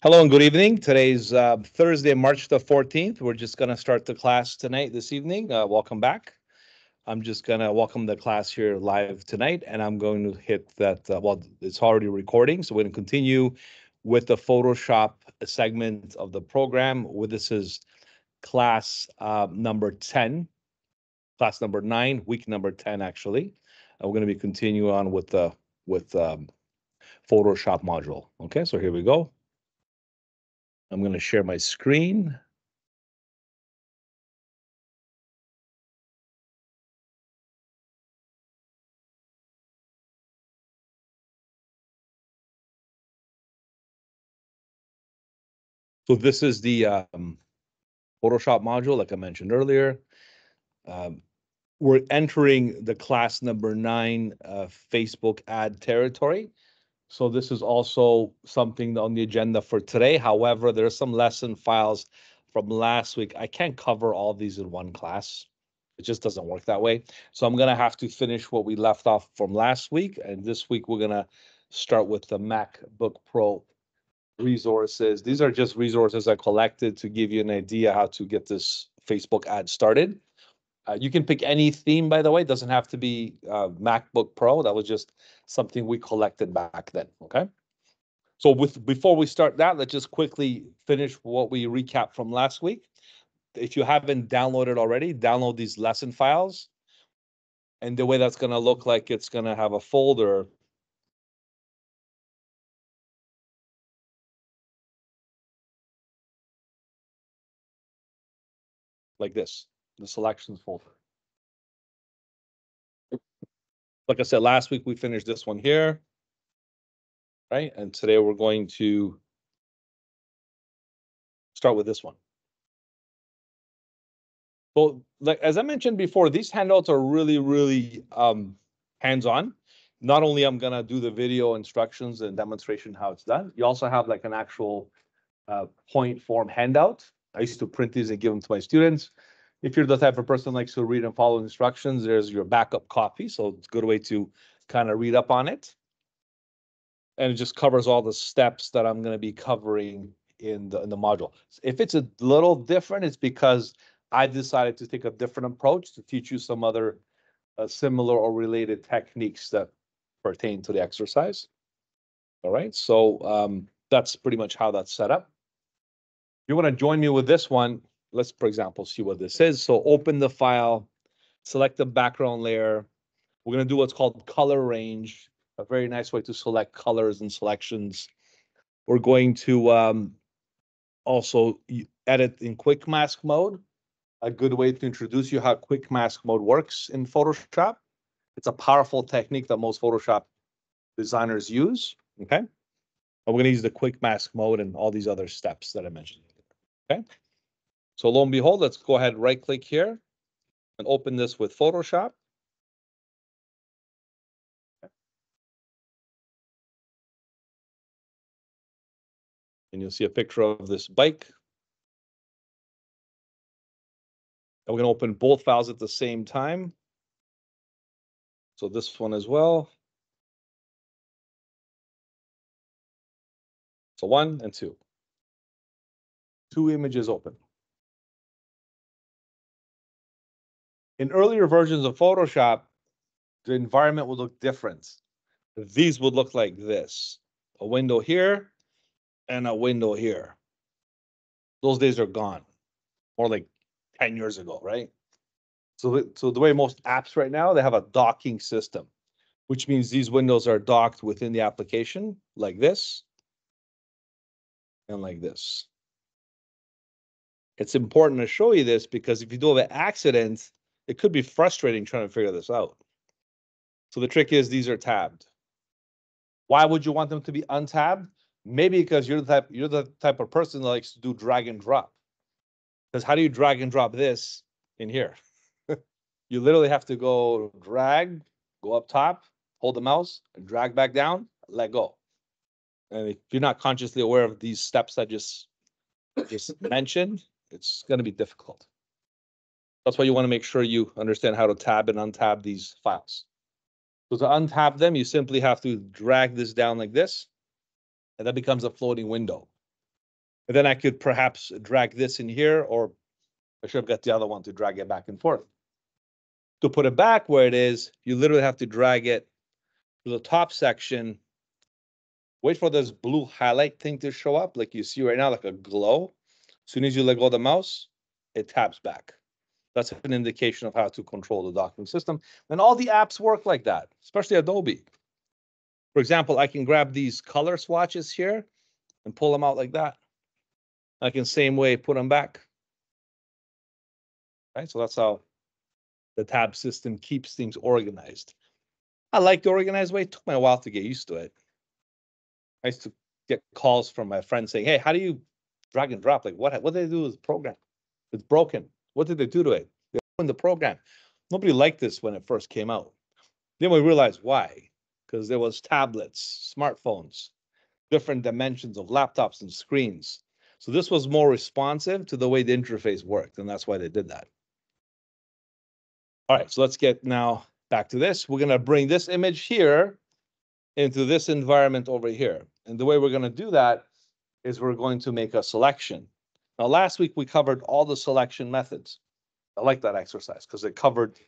Hello and good evening. Today's uh, Thursday, March the 14th. We're just going to start the class tonight, this evening. Uh, welcome back. I'm just going to welcome the class here live tonight, and I'm going to hit that. Uh, well, it's already recording, so we're going to continue with the Photoshop segment of the program. With this is class uh, number 10, class number nine, week number 10, actually. Uh, we're going to be continuing on with the with um, Photoshop module. Okay, so here we go. I'm going to share my screen. So this is the um, Photoshop module, like I mentioned earlier. Um, we're entering the class number nine uh, Facebook ad territory. So this is also something on the agenda for today. However, there are some lesson files from last week. I can't cover all these in one class. It just doesn't work that way. So I'm going to have to finish what we left off from last week. And this week, we're going to start with the MacBook Pro resources. These are just resources I collected to give you an idea how to get this Facebook ad started. Uh, you can pick any theme, by the way. It doesn't have to be uh, MacBook Pro. That was just something we collected back then. Okay. So with before we start that, let's just quickly finish what we recap from last week. If you haven't downloaded already, download these lesson files. And the way that's going to look like, it's going to have a folder like this the selections folder. Like I said, last week we finished this one here. Right, and today we're going to start with this one. So, like as I mentioned before, these handouts are really, really um, hands-on. Not only I'm gonna do the video instructions and demonstration how it's done, you also have like an actual uh, point form handout. I used to print these and give them to my students if you're the type of person likes to read and follow instructions, there's your backup copy. So it's a good way to kind of read up on it. And it just covers all the steps that I'm going to be covering in the, in the module. If it's a little different, it's because I decided to take a different approach to teach you some other uh, similar or related techniques that pertain to the exercise. All right, so um, that's pretty much how that's set up. If you want to join me with this one, let's, for example, see what this is. So open the file, select the background layer. We're going to do what's called color range, a very nice way to select colors and selections. We're going to um, also edit in quick mask mode, a good way to introduce you how quick mask mode works in Photoshop. It's a powerful technique that most Photoshop designers use, okay? And we're going to use the quick mask mode and all these other steps that I mentioned, okay? So lo and behold, let's go ahead, right click here and open this with Photoshop. And you'll see a picture of this bike. And we're going to open both files at the same time. So this one as well. So one and two. Two images open. In earlier versions of Photoshop, the environment would look different. These would look like this, a window here and a window here. Those days are gone, more like 10 years ago, right? So, so the way most apps right now, they have a docking system, which means these windows are docked within the application like this and like this. It's important to show you this because if you do have an accident, it could be frustrating trying to figure this out. So the trick is these are tabbed. Why would you want them to be untabbed? Maybe because you're the type you're the type of person that likes to do drag and drop. Because how do you drag and drop this in here? you literally have to go drag, go up top, hold the mouse, and drag back down, let go. And if you're not consciously aware of these steps I just just mentioned, it's going to be difficult. That's why you want to make sure you understand how to tab and untab these files. So to untab them, you simply have to drag this down like this, and that becomes a floating window. And then I could perhaps drag this in here, or I should have got the other one to drag it back and forth. To put it back where it is, you literally have to drag it to the top section. Wait for this blue highlight thing to show up, like you see right now, like a glow. As Soon as you let go of the mouse, it taps back. That's an indication of how to control the docking system. And all the apps work like that, especially Adobe. For example, I can grab these color swatches here and pull them out like that. I can same way put them back. Right, so that's how the tab system keeps things organized. I like the organized way. It took me a while to get used to it. I used to get calls from my friends saying, "Hey, how do you drag and drop? Like, what what did they do with the program? It's broken. What did they do to it? They opened the program. Nobody liked this when it first came out. Then we realized why, because there was tablets, smartphones, different dimensions of laptops and screens. So this was more responsive to the way the interface worked, and that's why they did that. All right, so let's get now back to this. We're gonna bring this image here into this environment over here. And the way we're gonna do that is we're going to make a selection. Now, last week we covered all the selection methods. I like that exercise because it covered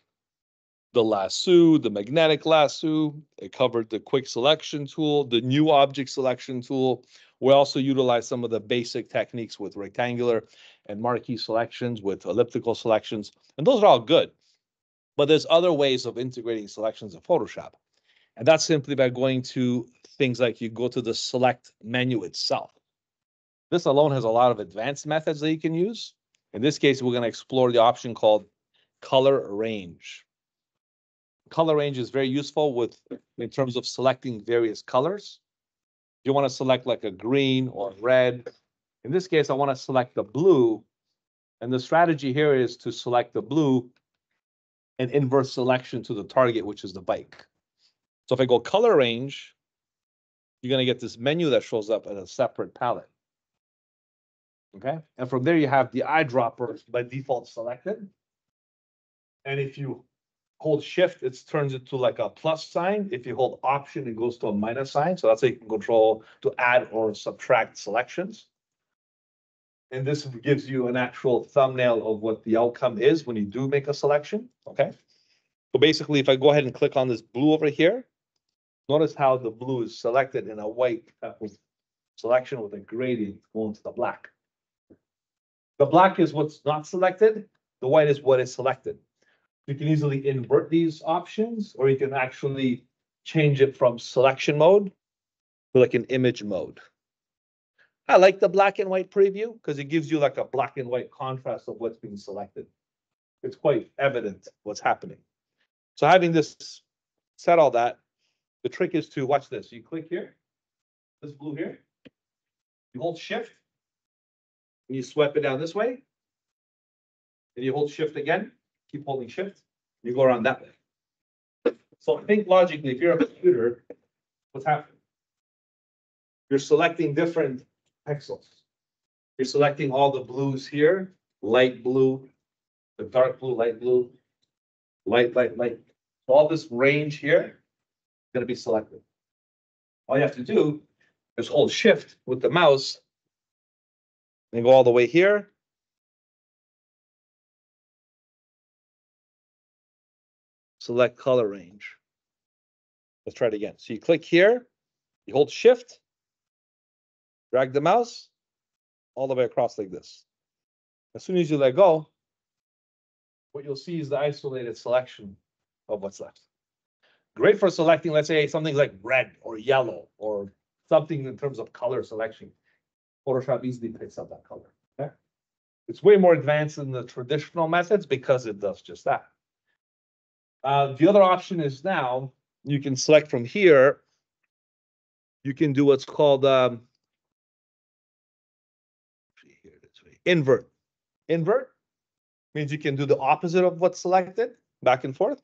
the lasso, the magnetic lasso, it covered the quick selection tool, the new object selection tool. We also utilize some of the basic techniques with rectangular and marquee selections, with elliptical selections, and those are all good. But there's other ways of integrating selections in Photoshop. And that's simply by going to things like you go to the select menu itself. This alone has a lot of advanced methods that you can use. In this case, we're going to explore the option called color range. Color range is very useful with in terms of selecting various colors. You want to select like a green or red. In this case, I want to select the blue. And the strategy here is to select the blue and inverse selection to the target, which is the bike. So if I go color range, you're going to get this menu that shows up as a separate palette. Okay, and from there you have the eyedropper by default selected. And if you hold shift, it turns it to like a plus sign. If you hold option, it goes to a minus sign. So that's how you can control to add or subtract selections. And this gives you an actual thumbnail of what the outcome is when you do make a selection, okay? So basically, if I go ahead and click on this blue over here, notice how the blue is selected in a white selection with a gradient going to the black. The black is what's not selected, the white is what is selected. You can easily invert these options, or you can actually change it from selection mode to like an image mode. I like the black and white preview because it gives you like a black and white contrast of what's being selected. It's quite evident what's happening. So having this said all that, the trick is to watch this. You click here, this blue here, you hold shift, and you swipe it down this way. And you hold shift again, keep holding shift, you go around that way. So think logically, if you're a computer, what's happening? You're selecting different pixels. You're selecting all the blues here, light blue, the dark blue, light blue, light, light, light. So all this range here is going to be selected. All you have to do is hold shift with the mouse and go all the way here. Select color range. Let's try it again. So you click here, you hold shift, drag the mouse all the way across like this. As soon as you let go, what you'll see is the isolated selection of what's left. Great for selecting, let's say, something like red or yellow or something in terms of color selection. Photoshop easily picks up that color. Okay? It's way more advanced than the traditional methods because it does just that. Uh, the other option is now you can select from here. You can do what's called um, invert. Invert means you can do the opposite of what's selected, back and forth.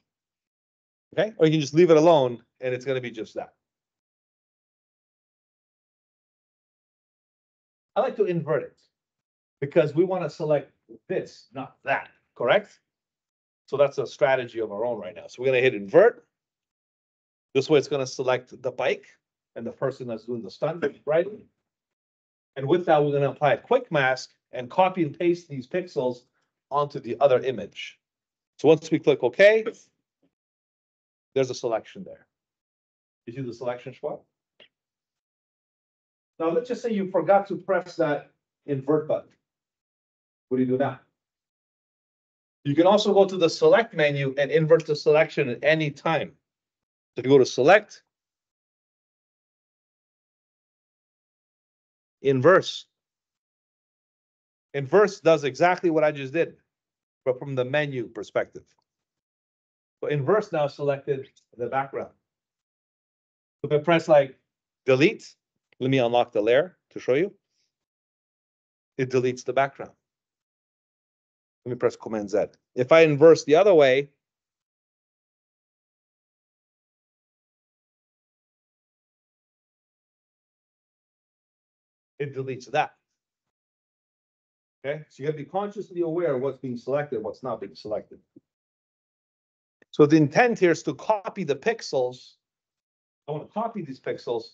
Okay, or you can just leave it alone and it's going to be just that. I like to invert it because we want to select this, not that, correct? So that's a strategy of our own right now. So we're going to hit invert. This way it's going to select the bike and the person that's doing the stunt, right? And with that, we're gonna apply a quick mask and copy and paste these pixels onto the other image. So once we click OK, there's a selection there. You see the selection spot? Now, let's just say you forgot to press that invert button. What do you do now? You can also go to the select menu and invert the selection at any time. So you go to select. Inverse. Inverse does exactly what I just did, but from the menu perspective. So inverse now selected the background. If I press like delete, let me unlock the layer to show you. It deletes the background. Let me press Command Z. If I inverse the other way, it deletes that. Okay, so you have to be consciously aware of what's being selected, what's not being selected. So the intent here is to copy the pixels. I want to copy these pixels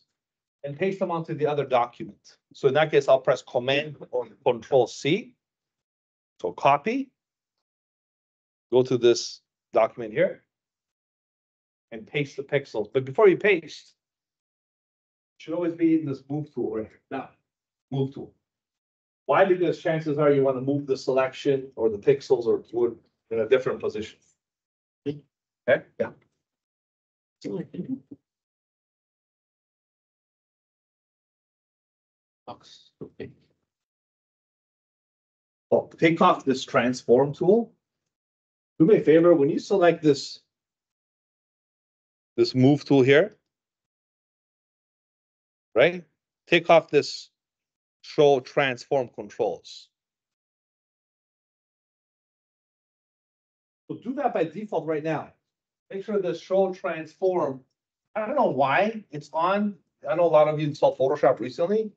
and paste them onto the other document. So in that case, I'll press Command or Control C. So copy. Go to this document here. And paste the pixels, but before you paste. Should always be in this move tool right here. Now, move tool. Why? Because chances are you want to move the selection or the pixels or wood in a different position. Okay, yeah. Well, oh, take off this transform tool. Do me a favor, when you select this. This move tool here. Right? Take off this show transform controls. So do that by default right now. Make sure the show transform. I don't know why it's on. I know a lot of you installed Photoshop recently.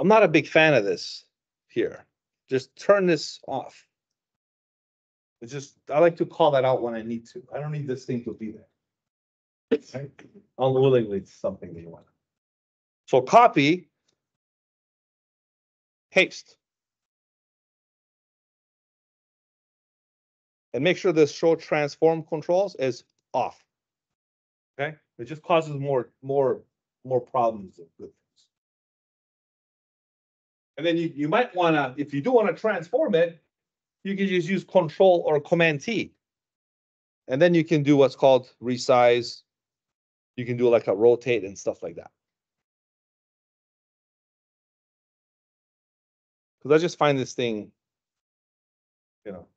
I'm not a big fan of this here. Just turn this off. It's just, I like to call that out when I need to. I don't need this thing to be there. Right? Unwillingly, it's something that you want. So copy. Paste. And make sure the show transform controls is off. Okay, it just causes more, more, more problems with. And then you, you might wanna, if you do wanna transform it, you can just use Control or Command T. And then you can do what's called resize. You can do like a rotate and stuff like that. Cause I just find this thing, you know,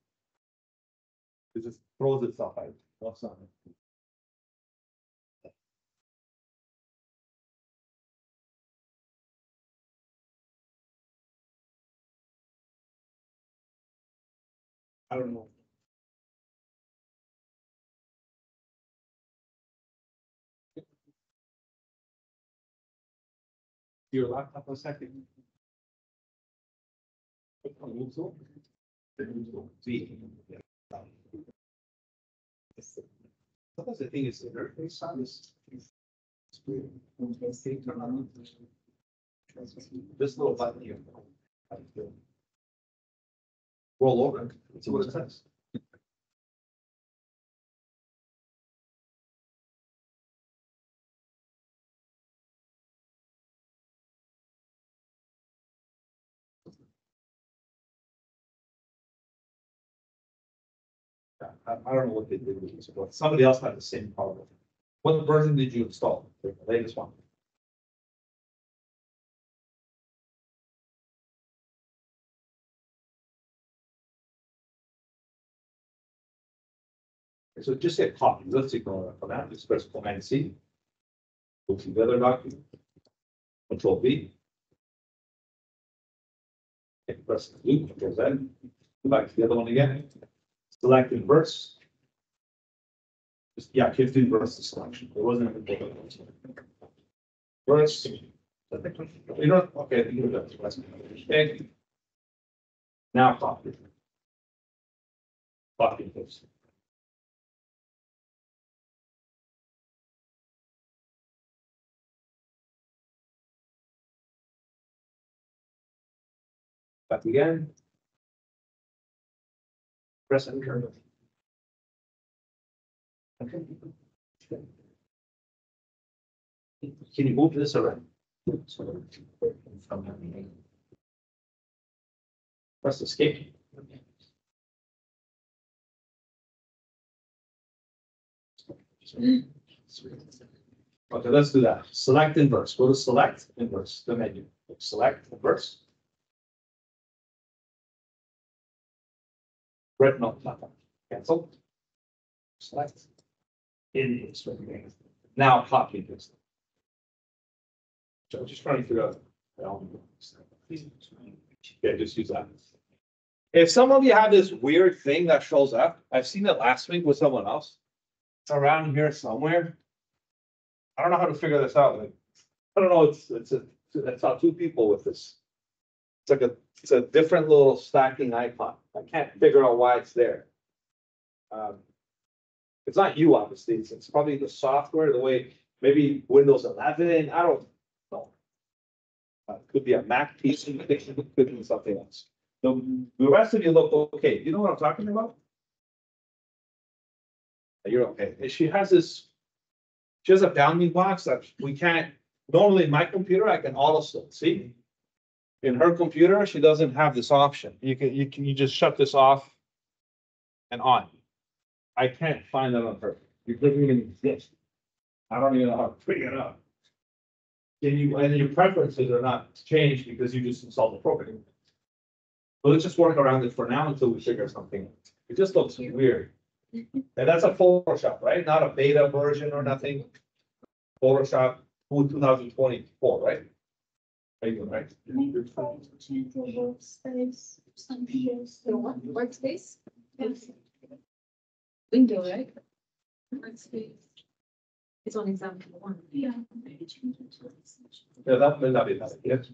it just throws itself out. It? I don't know. Your laptop a second. Sometimes the thing is, the on this. This little button here. Roll over, see what it says. Yeah, I, I don't know what they did with this, but somebody else had the same problem. What version did you install? The latest one? Just say copy listing all that for that. Let's press Command C. Go to the other document. Control V. Hit press loop, Control Z, go back to the other one again, select inverse. Just, yeah, just inverse the selection, it wasn't. Verse. You know, okay, you're done. Okay. Now copy. Copy Back again. Press enter. Okay. Can you move this around? Press escape. Okay, let's do that. Select inverse. Go to select inverse, the menu. Select inverse. No, not that. Cancel. Select. Inverse. right, Now copy this. So I'm just trying to figure out. Yeah, just use that. If some of you have this weird thing that shows up, I've seen it last week with someone else. It's around here somewhere. I don't know how to figure this out, like, I don't know, it's, it's a, I saw two people with this. It's like a, it's a different little stacking icon, I can't figure out why it's there. Um, It's not you, obviously, it's, it's probably the software, the way, maybe Windows eleven, I don't know. Uh, could be a Mac PC, could be something else. The, the rest of you look okay, you know what I'm talking about? You're okay, she has this she has a bounding box that we can't, normally my computer, I can auto see? In her computer, she doesn't have this option. You can, you can, you just shut this off and on. I can't find that on her. It doesn't even exist. I don't even know how to figure it out. Can you, and your preferences are not changed because you just installed the program. But let's just work around it for now until we figure something. out. It just looks weird. And that's a Photoshop, right? Not a beta version or nothing. Photoshop, two thousand twenty-four, right? Are you right? Maybe try to change your workspace, some years. The what, workspace? Yes. Window, right? Workspace. It's on example one. Yeah, maybe change it to. essential. Yeah, that may not be bad, yes.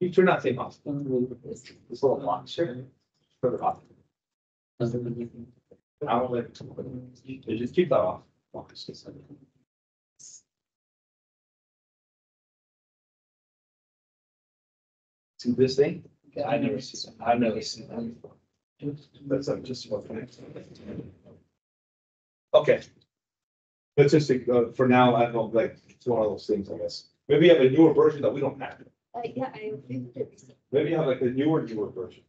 You turn that thing off. This little box, sure. Turn it off. I don't like. You just keep that off. See this thing? I've never seen, I've never seen that before. That's like just what. Okay. Let's just, uh, for now, I don't know, like, it's one of those things, I guess. Maybe you have a newer version that we don't have. Uh, yeah, I think that it's- Maybe you have like a newer, newer version.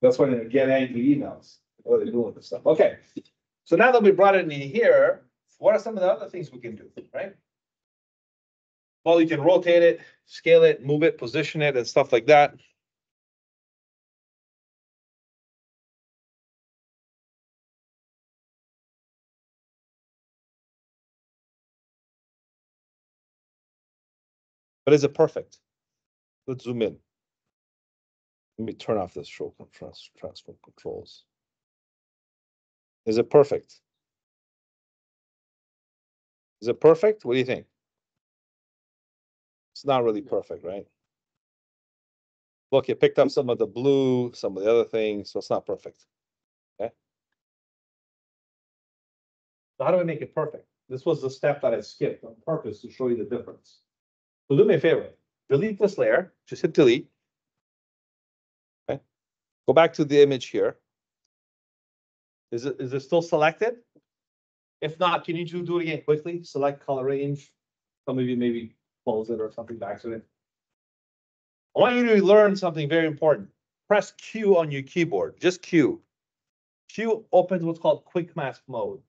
That's why they get angry emails. What are they doing with this stuff? Okay. So now that we brought it in here, what are some of the other things we can do, right? Well, you can rotate it, scale it, move it, position it and stuff like that. But is it perfect? Let's zoom in. Let me turn off this show contrast transfer controls. Is it perfect? Is it perfect? What do you think? It's not really perfect, right? Look, you picked up some of the blue, some of the other things, so it's not perfect. Okay? So how do we make it perfect? This was the step that I skipped on purpose to show you the difference. So do me a favor, delete this layer, just hit delete. Okay, go back to the image here. Is it, is it still selected? If not, can you do do it again quickly? Select color range. Some of you maybe close it or something by accident. I want you to learn something very important. Press Q on your keyboard, just Q. Q opens what's called quick mask mode.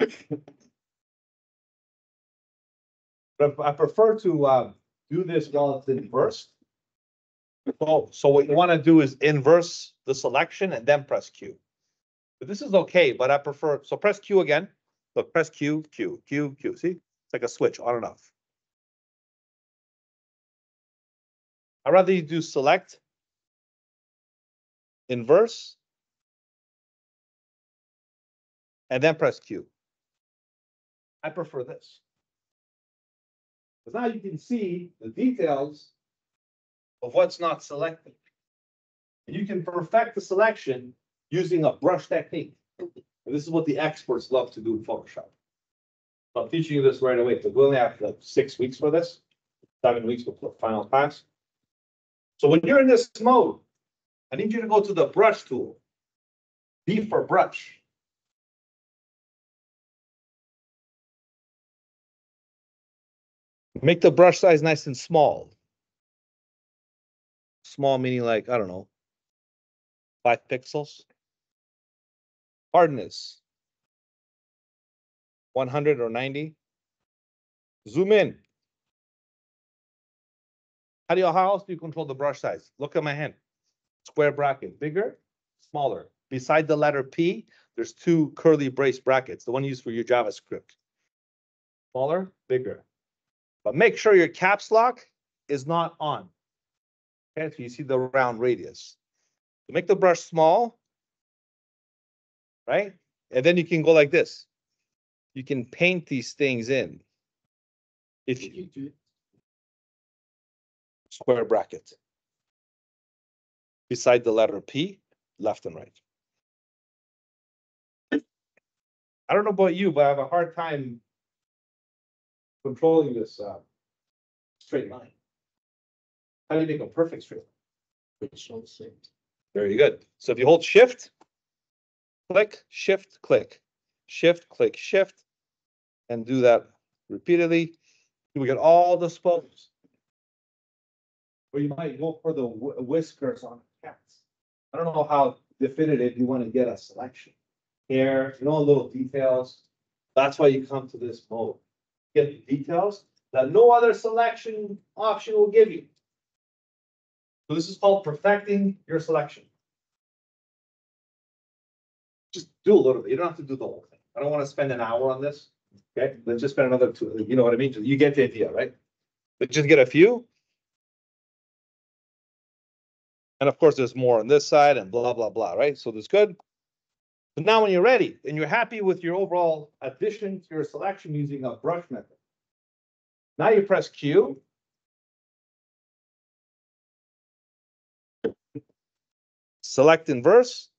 But I prefer to uh do this while it's inverse. So, so what you want to do is inverse the selection and then press Q. But this is okay, but I prefer, so press Q again. Look, press Q, Q, Q, Q. See? It's like a switch on and off. I'd rather you do select, inverse, and then press Q. I prefer this. Because now you can see the details of what's not selected. And you can perfect the selection using a brush technique. And this is what the experts love to do in Photoshop. I'm teaching you this right away, because we only have like six weeks for this. seven weeks before the final pass. So when you're in this mode, I need you to go to the brush tool. B for brush. Make the brush size nice and small. Small meaning like, I don't know, five pixels. Hardness. One hundred or ninety. Zoom in. How do you, how else do you control the brush size? Look at my hand. Square bracket, bigger, smaller. Beside the letter P, there's two curly brace brackets, the one used for your JavaScript. Smaller, bigger. But make sure your caps lock is not on. Okay, so you see the round radius. To make the brush small. Right? And then you can go like this. You can paint these things in. If you square bracket. Beside the letter P, left and right. I don't know about you, but I have a hard time controlling this uh straight line. How do you make a perfect straight? line? Very good. So if you hold shift, click, shift, click, shift, click, shift, and do that repeatedly, you will get all the spokes. Or you might go for the whi- whiskers on cats. I don't know how definitive you want to get a selection. Hair, you know, little details. That's why you come to this mode. Get the details that no other selection option will give you. So this is called perfecting your selection. Just do a little bit. You don't have to do the whole thing. I don't want to spend an hour on this. Okay, let's just spend another two, you know what I mean? You get the idea, right? Let's just get a few. And of course, there's more on this side and blah, blah, blah, right? So that's good. But now when you're ready and you're happy with your overall addition to your selection using a brush method. Now you press Q. Select inverse.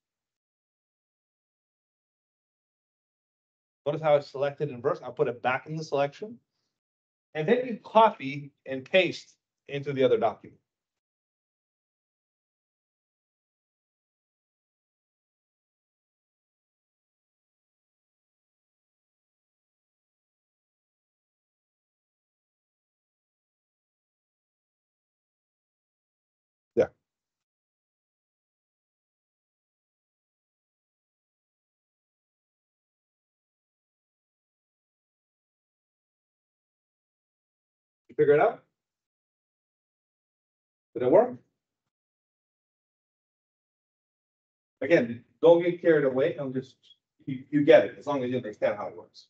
Notice how it's selected inverse. I'll put it back in the selection. And then you copy and paste into the other document. Figure it out? Did it work? Again, don't get carried away. I'm just, you, you get it, as long as you understand how it works.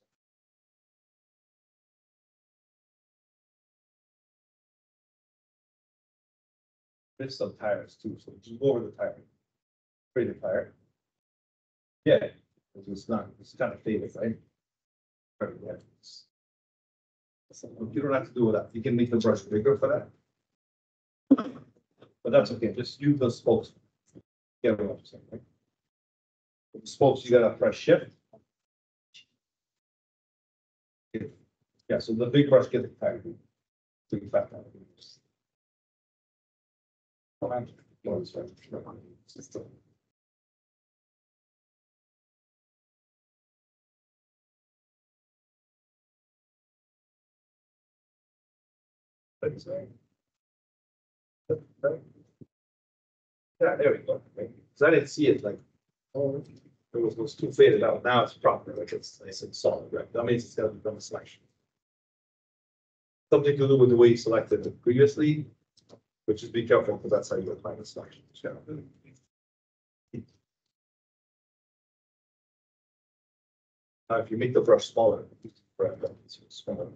There's some tires too, so just go over the tire. Pretty the tire. Yeah, it's not, it's kind of faded, right? Yeah, You don't have to do that. You can make the brush bigger for that. But that's okay. Just use the spokes. Get what I'm saying, right? The Spokes, you gotta press shift. Yeah, so the big brush gets tighter. Big fat tighter. Come on. No, it's fine. Man. Yeah, there we go. Cause I didn't see it like, oh, it was, it was too faded out. Now it's proper, like it's nice and solid, right? That means it's gonna become a selection. Something to do with the way you selected it previously, which is be careful, because that's how you apply the selection. Uh, if you make the brush smaller, smaller,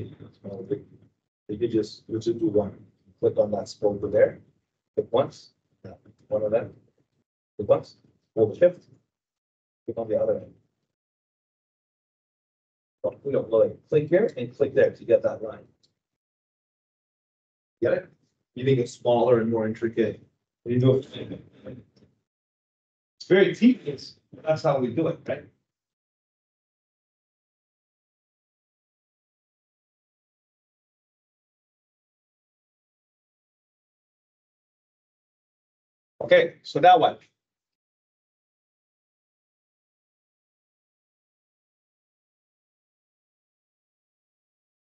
big, big. You could just, you just do one, click on that spoke over there, click once, one of them. Click once, hold shift. Click on the other end. Oh, You know, like, click here and click there to get that line. Get it? You make it smaller and more intricate. You do it. It's very tedious, that's how we do it, right? Okay, so now what?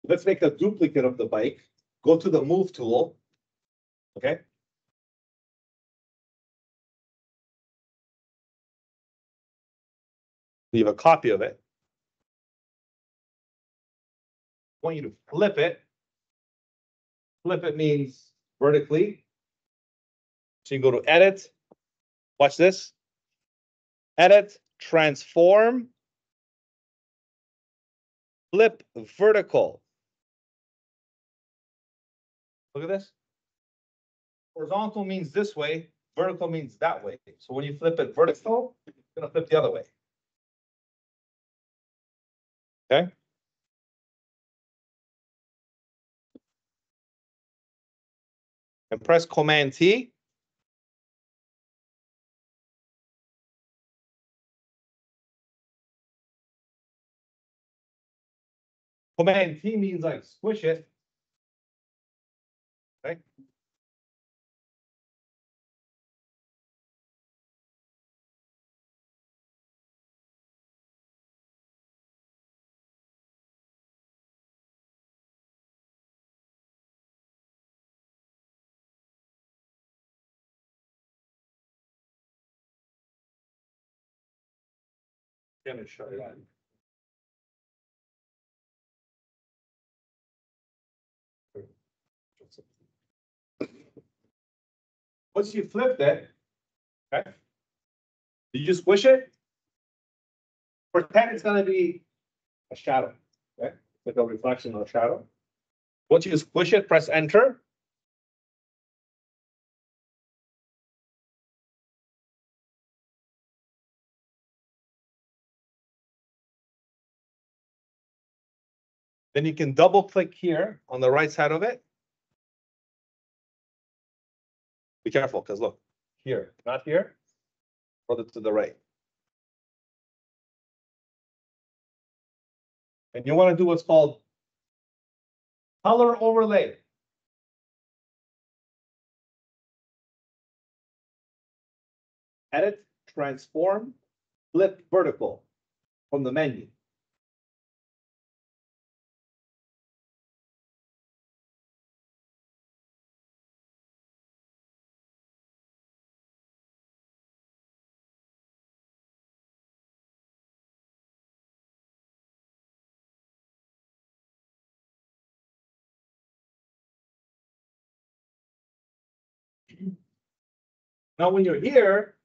Let's make a duplicate of the bike, go to the move tool. Okay? Leave a copy of it. I Want you to flip it. Flip it means vertically. So you go to edit. Watch this. Edit, transform. Flip vertical. Look at this. Horizontal means this way, vertical means that way. So when you flip it vertical, it's gonna flip the other way. Okay? And press Command T. Command T means like squish it. Okay? Gonna Once you flip it, okay? You just squish it. Pretend it's gonna be a shadow, okay? Like a reflection or a shadow. Once you squish it, press enter. Then you can double click here on the right side of it. Be careful, because look, here, not here, further to the right. And you want to do what's called color overlay. Edit, transform, flip vertical from the menu. Now, when you're here,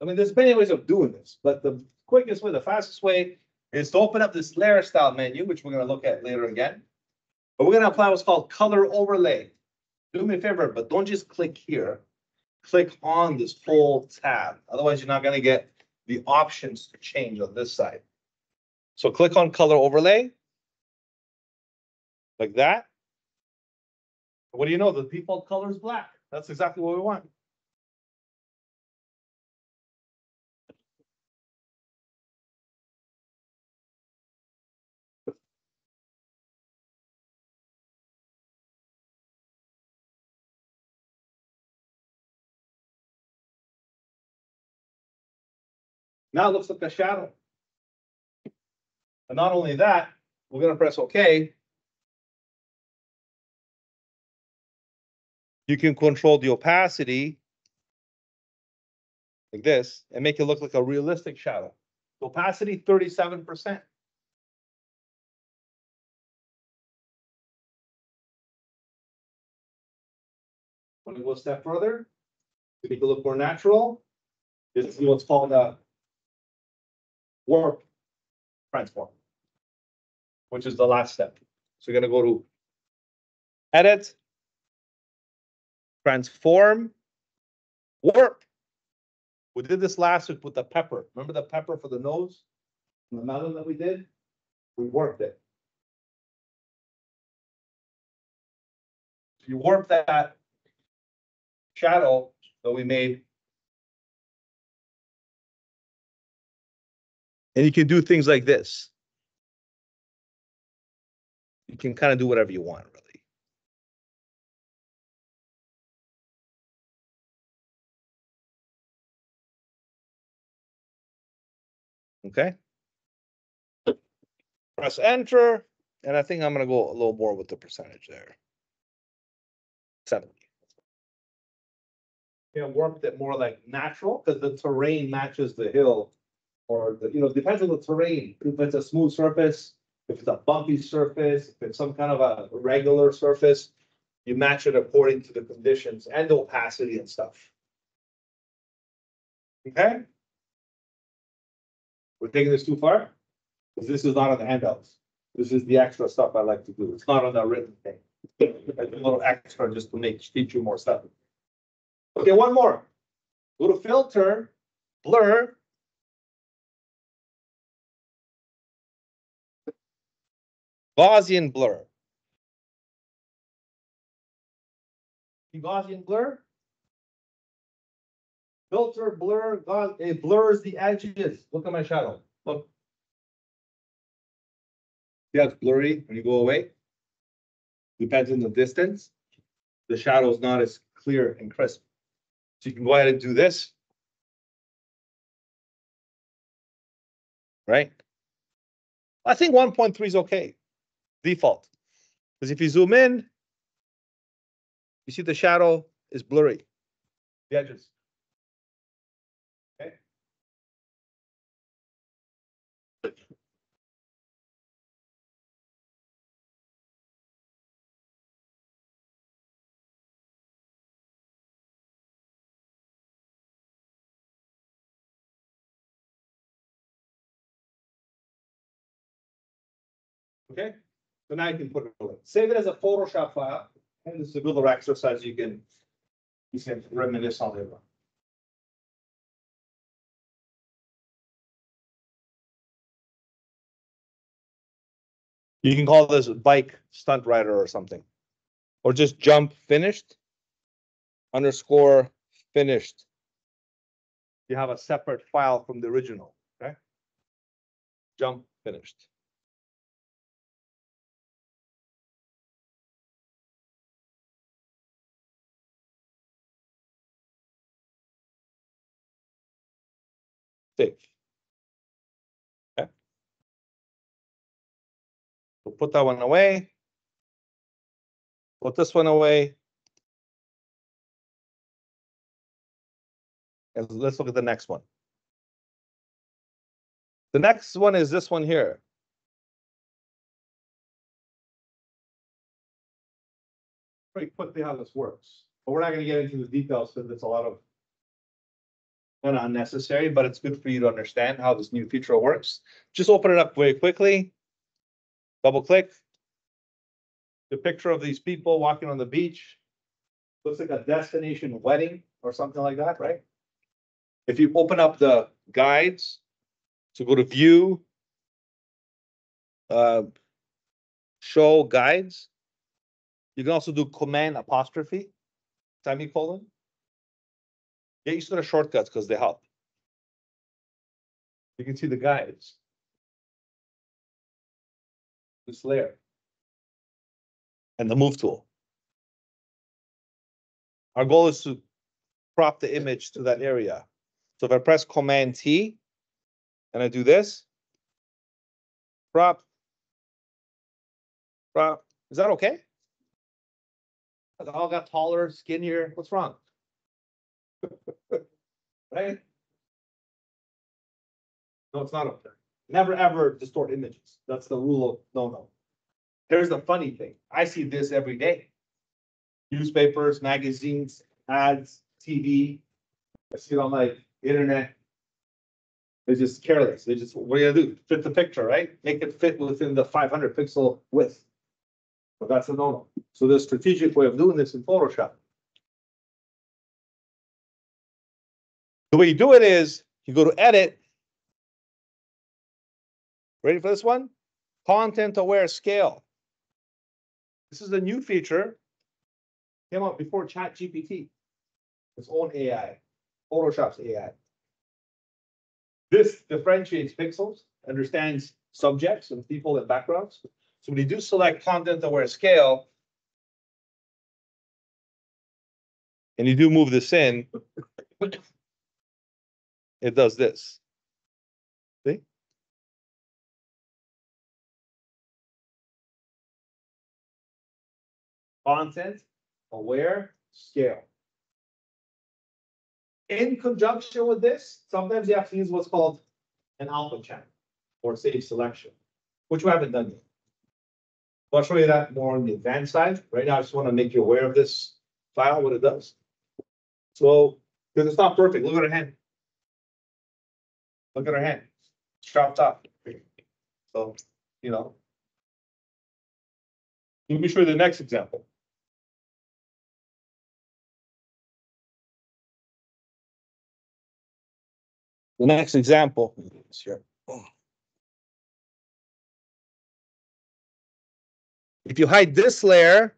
I mean, there's many ways of doing this, but the quickest way, the fastest way is to open up this layer style menu, which we're gonna look at later again. But we're gonna apply what's called color overlay. Do me a favor, but don't just click here. Click on this whole tab. Otherwise, you're not gonna get the options to change on this side. So click on color overlay. Like that. What do you know? The default color is black. That's exactly what we want. Now it looks like a shadow. And not only that, we're gonna press OK. You can control the opacity like this and make it look like a realistic shadow. Opacity thirty-seven percent. Want to go a step further? To make it look more natural, this is what's called a warp transform, which is the last step. So you're gonna go to edit, transform, warp. We did this last week with the pepper. Remember the pepper for the nose? The melon that we did? We warped it. You warp that shadow that we made And you can do things like this. You can kind of do whatever you want, really. Okay. Press enter. And I think I'm going to go a little more with the percentage there. 70. Yeah, warp it more like natural because the terrain matches the hill or the, you know, depends on the terrain, if it's a smooth surface, if it's a bumpy surface, if it's some kind of a regular surface. You match it according to the conditions and the opacity and stuff. Okay? We're taking this too far? Because this is not on the handouts. This is the extra stuff I like to do. It's not on the written thing. A little extra just to make, teach you more stuff. Okay, one more. Go to filter, blur. Gaussian blur. Gaussian blur? Filter, blur, Gauss, it blurs the edges. Look at my shadow. Look. Yeah, it's blurry when you go away. Depends on the distance. The shadow is not as clear and crisp. So you can go ahead and do this. Right? I think one point three is okay. Default. Because if you zoom in, you see the shadow is blurry. The edges. Okay. Okay, so now you can put it away. Save it as a Photoshop file, and this is a good little exercise you can, you can reminisce on it. You can call this bike stunt rider or something. Or just jump finished. Underscore finished. You have a separate file from the original, okay? Jump finished. Save. Okay. We'll put that one away. Put this one away. And let's look at the next one. The next one is this one here. Pretty quickly how this works, but we're not gonna get into the details because it's a lot of kind unnecessary, but it's good for you to understand how this new feature works. Just open it up very quickly. Double click. The picture of these people walking on the beach. Looks like a destination wedding or something like that, right? If you open up the guides, so go to view. Uh, show guides. You can also do command apostrophe, semicolon. Get used to the shortcuts because they help. You can see the guides. This layer. And the move tool. Our goal is to crop the image to that area. So if I press Command T and I do this, crop, crop, is that okay? They all got taller, skinnier. What's wrong? Right? No, it's not up there. Never, ever distort images. That's the rule of no, no. Here's the funny thing. I see this every day. Newspapers, magazines, ads, TV. I see it on my internet. They're just careless. They just, what are you do? Fit the picture, right? Make it fit within the five hundred pixel width. But that's a no-no. So the strategic way of doing this in Photoshop. The way you do it is you go to edit. Ready for this one? Content aware scale. This is a new feature. Came out before Chat GPT. Its own AI, Photoshop's AI. This differentiates pixels, understands subjects and people and backgrounds. So when you do select content aware scale, and you do move this in, it does this. See? Content, aware, scale. In conjunction with this, sometimes you have to use what's called an alpha channel or save selection, which we haven't done yet. I'll show you that more on the advanced side. Right now, I just want to make you aware of this file, what it does. So, because it's not perfect. Look at our hand. Look at her hand, it's chopped up. So, you know. Let me show you the next example. The next example. is here. If you hide this layer.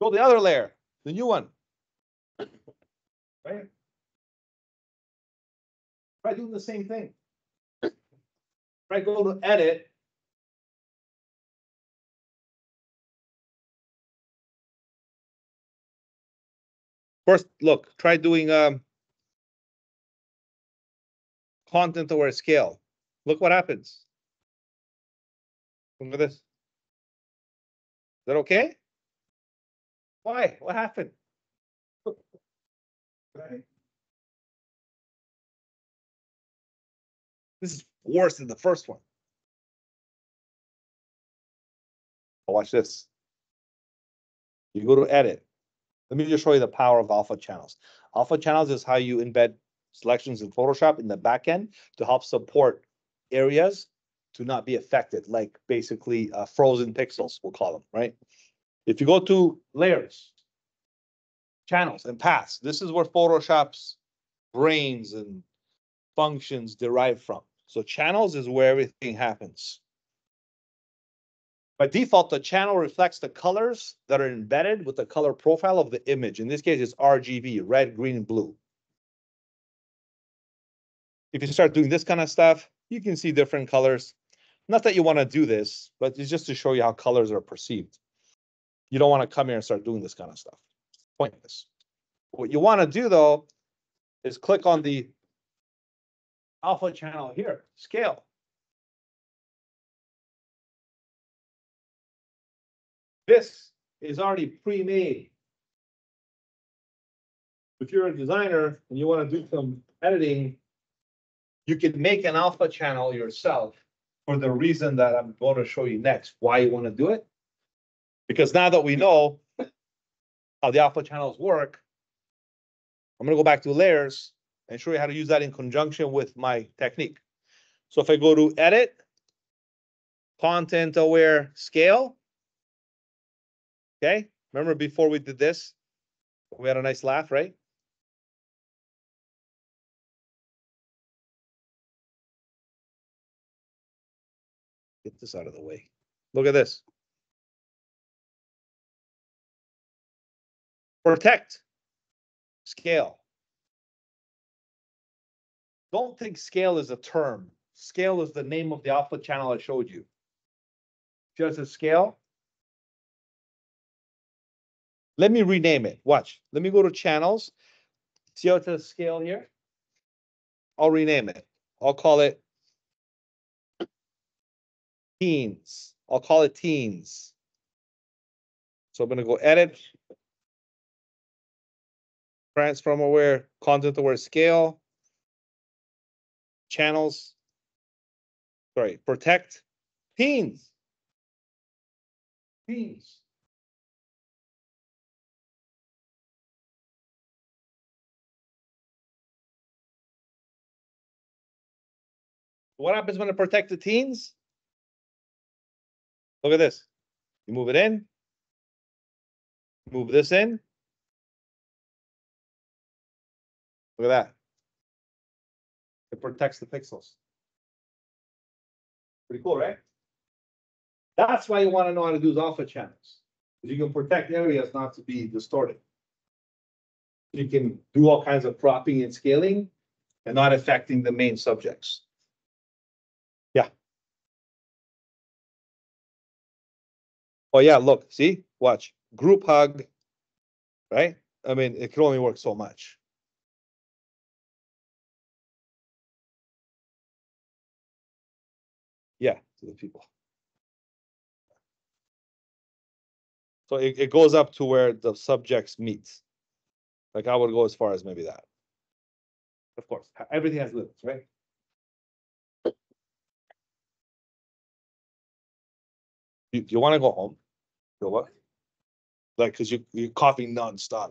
Go the other layer, the new one. Right? Try doing the same thing. Try go to edit. First, look, try doing um. Content aware scale. Look what happens. Look at this. Is that okay? Why? What happened? Right. This is worse than the first one. Watch this. You go to edit. Let me just show you the power of alpha channels. Alpha channels is how you embed selections in Photoshop in the backend to help support areas to not be affected, like basically uh, frozen pixels, we'll call them, right? If you go to layers, channels and paths, this is where Photoshop's brains and functions derive from. So channels is where everything happens. By default, the channel reflects the colors that are embedded with the color profile of the image. In this case, it's RGB, red, green, and blue. If you start doing this kind of stuff, you can see different colors. Not that you want to do this, but it's just to show you how colors are perceived. You don't want to come here and start doing this kind of stuff. Pointless. What you want to do though, is click on the alpha channel here, scale. This is already pre-made. If you're a designer and you want to do some editing, you can make an alpha channel yourself for the reason that I'm going to show you next, why you want to do it. Because now that we know how the alpha channels work, I'm gonna go back to layers and show you how to use that in conjunction with my technique. So if I go to edit, content aware scale. Okay, remember before we did this, we had a nice laugh, right? Get this out of the way. Look at this. Protect. Scale. Don't think scale is a term. Scale is the name of the alpha channel I showed you. Just a scale. Let me rename it. Watch. Let me go to channels. See how it says scale here? I'll rename it. I'll call it teens. I'll call it teens. So I'm gonna go edit. Transform aware, content aware scale. Channels. Sorry, protect teens. Teens. What happens when I protect the teens? Look at this. You move it in. Move this in. Look at that. It protects the pixels. Pretty cool, right? That's why you want to know how to do alpha channels. You can protect areas not to be distorted. You can do all kinds of cropping and scaling and not affecting the main subjects. Yeah. Oh, yeah, look, see, watch, group hug. Right? I mean, it can only work so much. To the people. So it, it goes up to where the subjects meet. Like I would go as far as maybe that. Of course, everything has limits, right? You, you wanna go home? Go what? Like, cause you, you're coughing nonstop.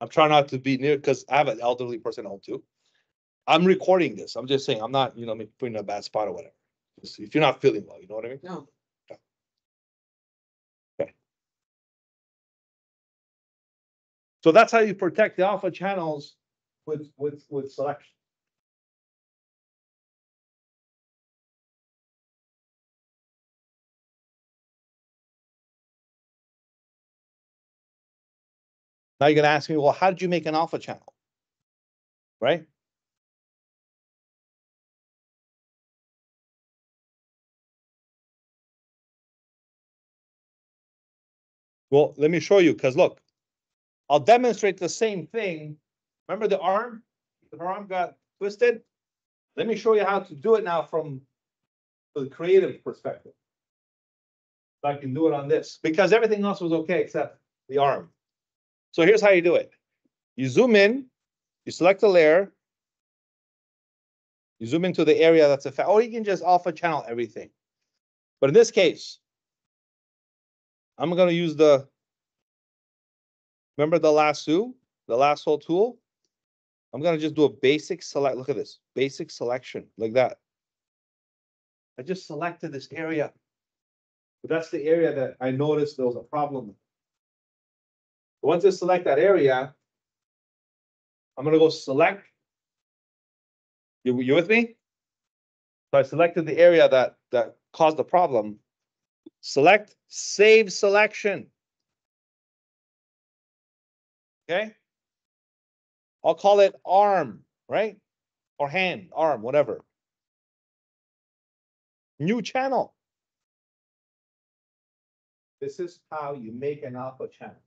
I'm trying not to be near, cause I have an elderly person at home too. I'm recording this. I'm just saying, I'm not, you know, putting in a bad spot or whatever. Just If you're not feeling well, you know what I mean? No. Okay. So that's how you protect the alpha channels with, with, with selection. Now you're gonna ask me, well, how did you make an alpha channel? Right? Well, let me show you, because look, I'll demonstrate the same thing. Remember the arm? The arm got twisted? Let me show you how to do it now from the creative perspective. So I can do it on this, because everything else was okay except the arm. So here's how you do it. You zoom in, you select a layer. You zoom into the area that's affected, or you can just alpha channel everything. But in this case, I'm gonna use the, remember the lasso, the lasso tool? I'm gonna just do a basic select, look at this, basic selection, like that. I just selected this area. But that's the area that I noticed there was a problem. Once I select that area, I'm gonna go select. You, you with me? So I selected the area that, that caused the problem. Select, save selection. Okay? I'll call it arm, right? Or hand, arm, whatever. New channel. This is how you make an alpha channel.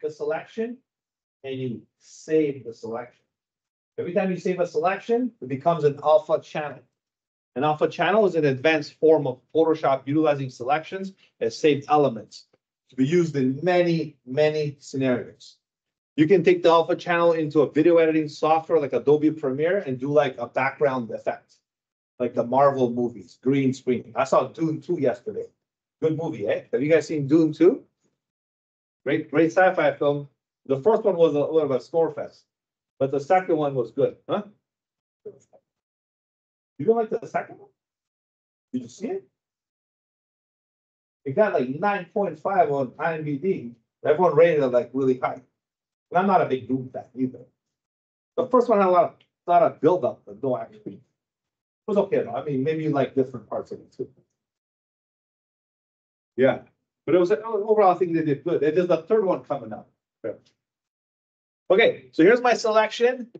The selection and you save the selection. Every time you save a selection, it becomes an alpha channel. An alpha channel is an advanced form of Photoshop utilizing selections as saved elements to be used in many, many scenarios. You can take the alpha channel into a video editing software like Adobe Premiere and do like a background effect. Like the Marvel movies, green screen. I saw Dune two yesterday. Good movie, eh? Have you guys seen Dune two? Great, great sci-fi film. The first one was a little bit of a score fest, but the second one was good, huh? You don't like the second one? Did you see it? It got like nine point five on IMDb. Everyone rated it like really high. And I'm not a big Dune fan either. The first one had a lot of, lot of buildup, but no actually. It was okay though. I mean, maybe you like different parts of it too. Yeah, but it was, uh, overall, I think they did good. It is the third one coming up. Okay, so here's my selection.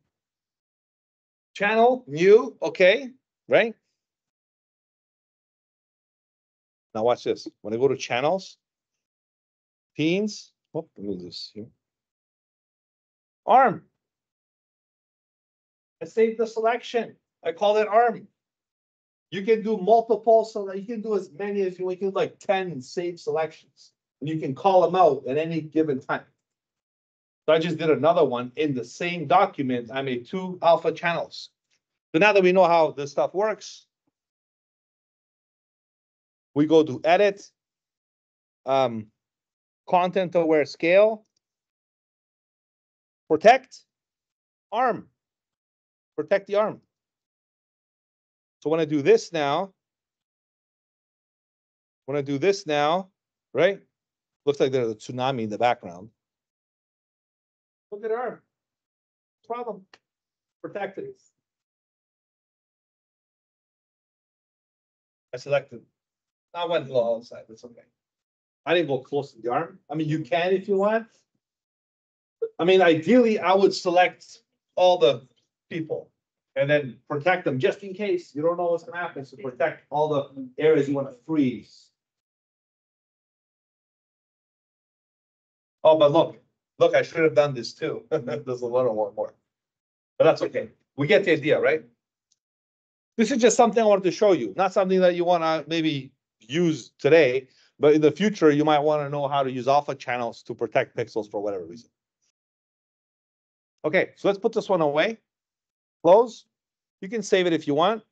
Channel, new, okay, right? Now watch this. When I go to channels, teens, oh, let me this here. Arm. I save the selection. I call it arm. You can do multiple, so that you can do as many as you, we can do like ten save selections. And you can call them out at any given time. So I just did another one in the same document. I made two alpha channels. So now that we know how this stuff works, we go to edit, um, content aware scale, protect, arm, protect the arm. So when I do this now, when I do this now, right? Looks like there's a tsunami in the background. Look at arm. Problem. Protect Protected. I selected. I went low outside, that's okay. I didn't go close to the arm. I mean, you can if you want. I mean, ideally, I would select all the people and then protect them just in case. You don't know what's gonna happen, so protect all the areas you wanna freeze. Oh, but look, look, I should have done this too. There's a little one more. But that's okay. We get the idea, right? This is just something I wanted to show you, not something that you wanna maybe use today. But in the future, you might want to know how to use alpha channels to protect pixels for whatever reason. Okay, so let's put this one away. Close. You can save it if you want.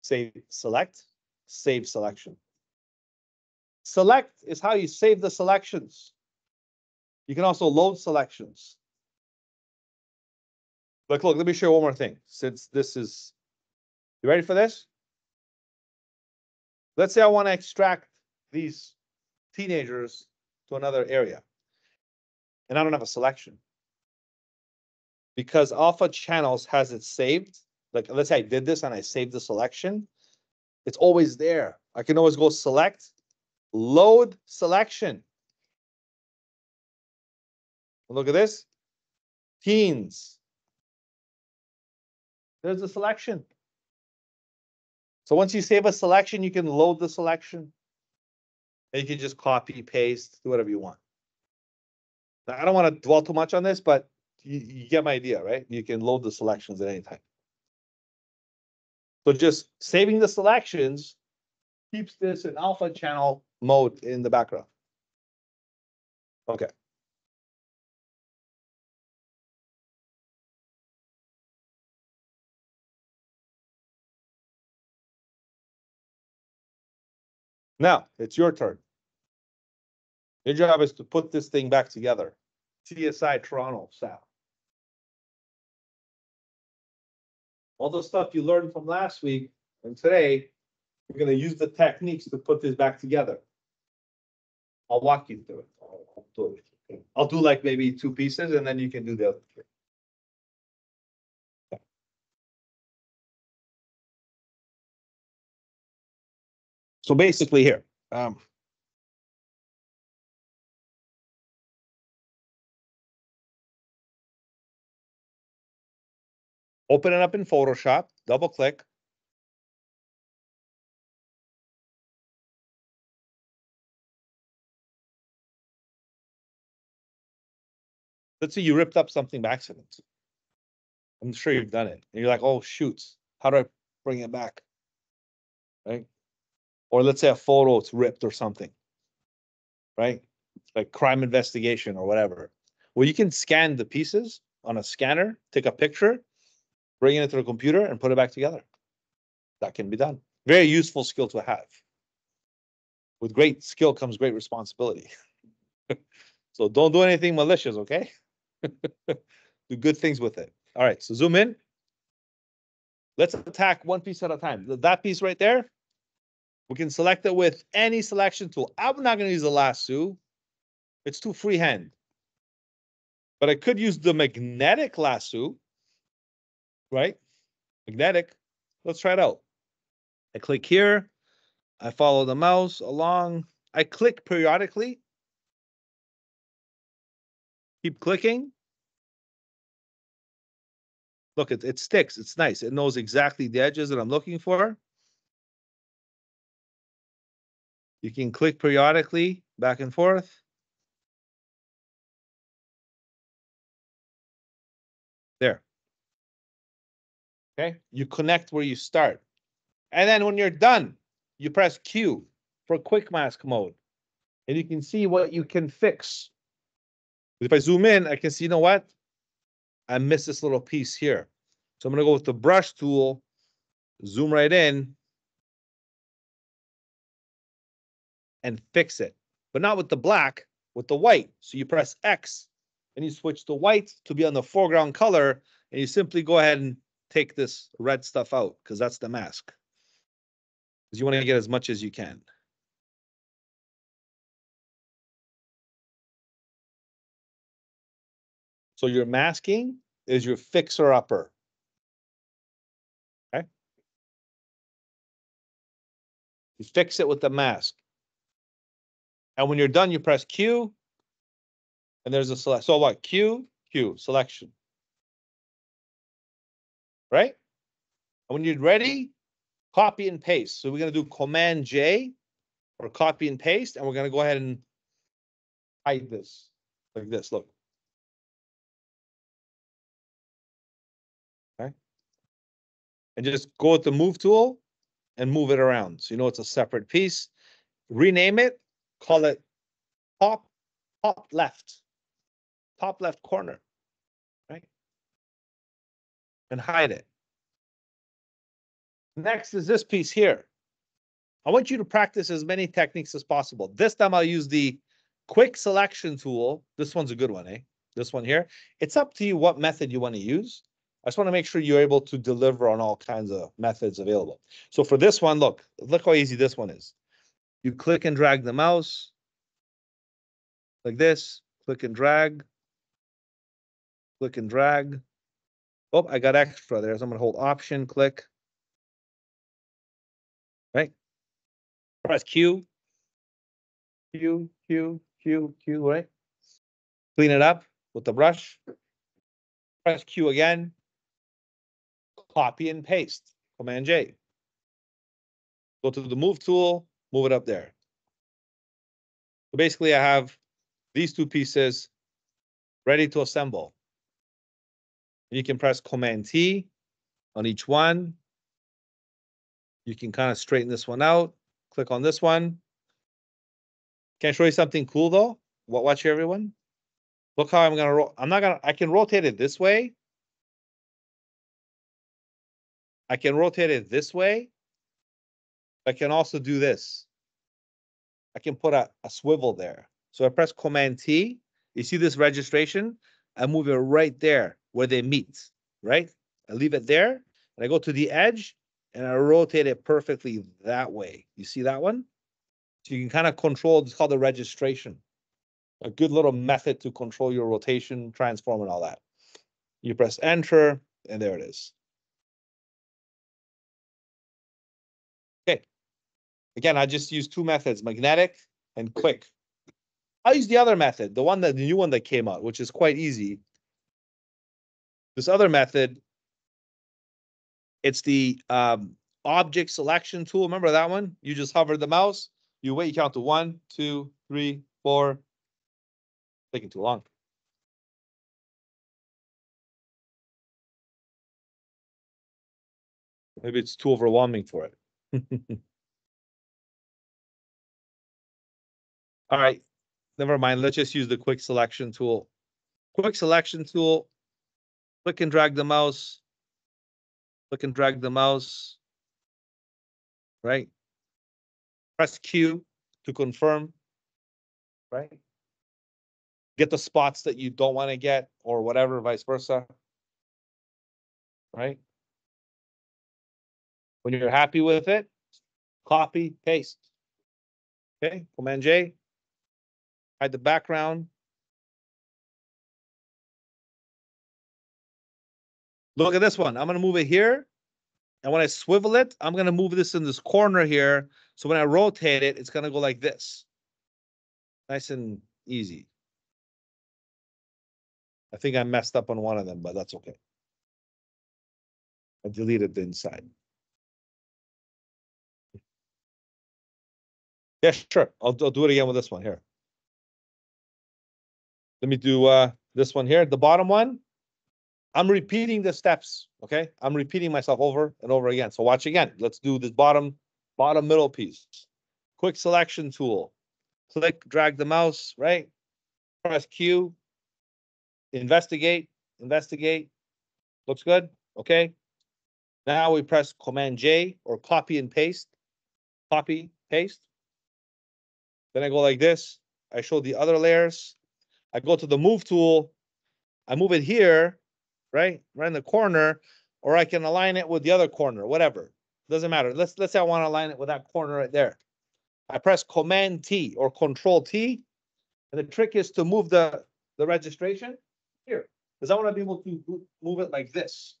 Save, select, save selection. Select is how you save the selections. You can also load selections. But look, let me show you one more thing, since this is, you ready for this? Let's say I want to extract these teenagers to another area. And I don't have a selection. Because Alpha Channels has it saved, like let's say I did this and I saved the selection. It's always there. I can always go select, load selection. Look at this. Teens. There's a selection. So once you save a selection, you can load the selection. And you can just copy, paste, do whatever you want. Now, I don't want to dwell too much on this, but you, you get my idea, right? You can load the selections at any time. So just saving the selections keeps this in alpha channel mode in the background. Okay. Now, it's your turn. Your job is to put this thing back together, CSI Toronto style. All the stuff you learned from last week and today, you're gonna use the techniques to put this back together. I'll walk you through it. I'll- do it. I'll do like maybe two pieces and then you can do the other. three. So basically here, um. Open it up in Photoshop, double click. Let's say you ripped up something by accident. I'm sure you've done it. And you're like, oh, shoots, how do I bring it back? Right? Or let's say a photo it's ripped or something. Right? Like crime investigation or whatever. Well, you can scan the pieces on a scanner, take a picture, bring it into the computer and put it back together. That can be done. Very useful skill to have. With great skill comes great responsibility. So don't do anything malicious, okay? Do good things with it. All right, so zoom in. Let's attack one piece at a time. That piece right there, we can select it with any selection tool. I'm not gonna use the lasso. It's too freehand. But I could use the magnetic lasso. Right? Magnetic. Let's try it out. I click here. I follow the mouse along. I click periodically. Keep clicking. Look, it, it sticks. It's nice. It knows exactly the edges that I'm looking for. You can click periodically back and forth. There. Okay, you connect where you start. And then when you're done, you press Q for quick mask mode. And you can see what you can fix. If I zoom in, I can see, you know what? I missed this little piece here. So I'm gonna go with the brush tool, zoom right in. And fix it, but not with the black, with the white. So you press X and you switch to white to be on the foreground color. And you simply go ahead and take this red stuff out because that's the mask. Because you want to get as much as you can. So your masking is your fixer upper. Okay. You fix it with the mask. And when you're done, you press Q. And there's a select, so what? Q, Q, selection. Right? And when you're ready, copy and paste. So we're gonna do Command J or copy and paste, and we're gonna go ahead and hide this like this, look. And just go with the move tool and move it around. So you know it's a separate piece. Rename it, call it top, top left, top left corner, right? And hide it. Next is this piece here. I want you to practice as many techniques as possible. This time I'll use the quick selection tool. This one's a good one, eh? This one here. It's up to you what method you want to use. I just want to make sure you're able to deliver on all kinds of methods available. So for this one, look, look how easy this one is. You click and drag the mouse like this, click and drag, click and drag. Oh, I got extra there. So I'm going to hold option, click. Right? Press Q. Q, Q, Q, Q, right? Clean it up with the brush. Press Q again. Copy and paste, Command J. Go to the move tool, move it up there. So basically I have these two pieces ready to assemble. You can press Command T on each one. You can kind of straighten this one out, click on this one. Can I show you something cool though? Wa- Watch everyone. Look how I'm gonna, ro- I'm not gonna, I can rotate it this way. I can rotate it this way. I can also do this. I can put a, a swivel there. So I press Command T. You see this registration? I move it right there where they meet, right? I leave it there and I go to the edge and I rotate it perfectly that way. You see that one? So you can kind of control, it's called the registration. A good little method to control your rotation, transform and all that. You press enter and there it is. Again, I just use two methods, magnetic and quick. I'll use the other method, the one that, the new one that came out, which is quite easy. This other method, it's the um, object selection tool. Remember that one? You just hover the mouse, you wait, you count to one, two, three, four. Taking too long. Maybe it's too overwhelming for it. All right, never mind. Let's just use the quick selection tool. Quick selection tool. Click and drag the mouse. Click and drag the mouse. Right? Press Q to confirm. Right? Get the spots that you don't want to get or whatever, vice versa. Right? When you're happy with it, copy, paste. Okay, Command J. Hide the background. Look at this one. I'm gonna move it here. And when I swivel it, I'm gonna move this in this corner here. So when I rotate it, it's gonna go like this. Nice and easy. I think I messed up on one of them, but that's okay. I deleted the inside. Yeah, sure. I'll, I'll do it again with this one here. Let me do uh this one here, the bottom one. I'm repeating the steps, okay? I'm repeating myself over and over again. So watch again. Let's do this bottom, bottom middle piece. Quick selection tool. Click, drag the mouse, right? Press Q. Investigate, investigate. Looks good, okay? Now we press Command J or copy and paste. Copy, paste. Then I go like this. I show the other layers. I go to the move tool. I move it here, right? Right in the corner, or I can align it with the other corner, whatever. Doesn't matter. Let's, let's say I want to align it with that corner right there. I press Command T or Control T. And the trick is to move the, the registration here, because I want to be able to move it like this.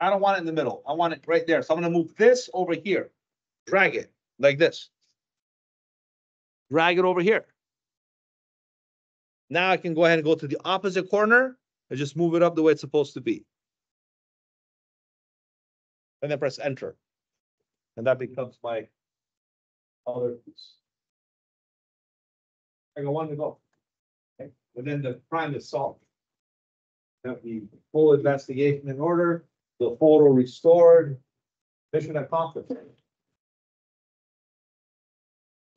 I don't want it in the middle. I want it right there. So I'm gonna move this over here. Drag it like this. Drag it over here. Now I can go ahead and go to the opposite corner and just move it up the way it's supposed to be. And then press enter. And that becomes my other piece. I got one to go. Okay, and then the crime is solved. Have the full investigation in order, the photo restored, Mission accomplished.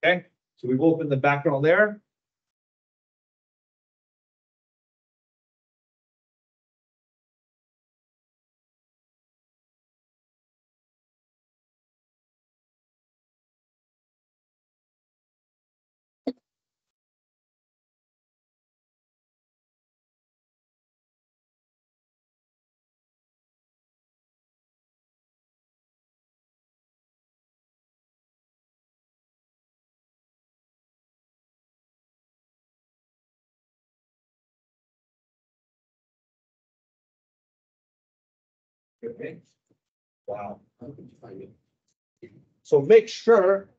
Okay, so we've opened the background there. Wow. So make sure,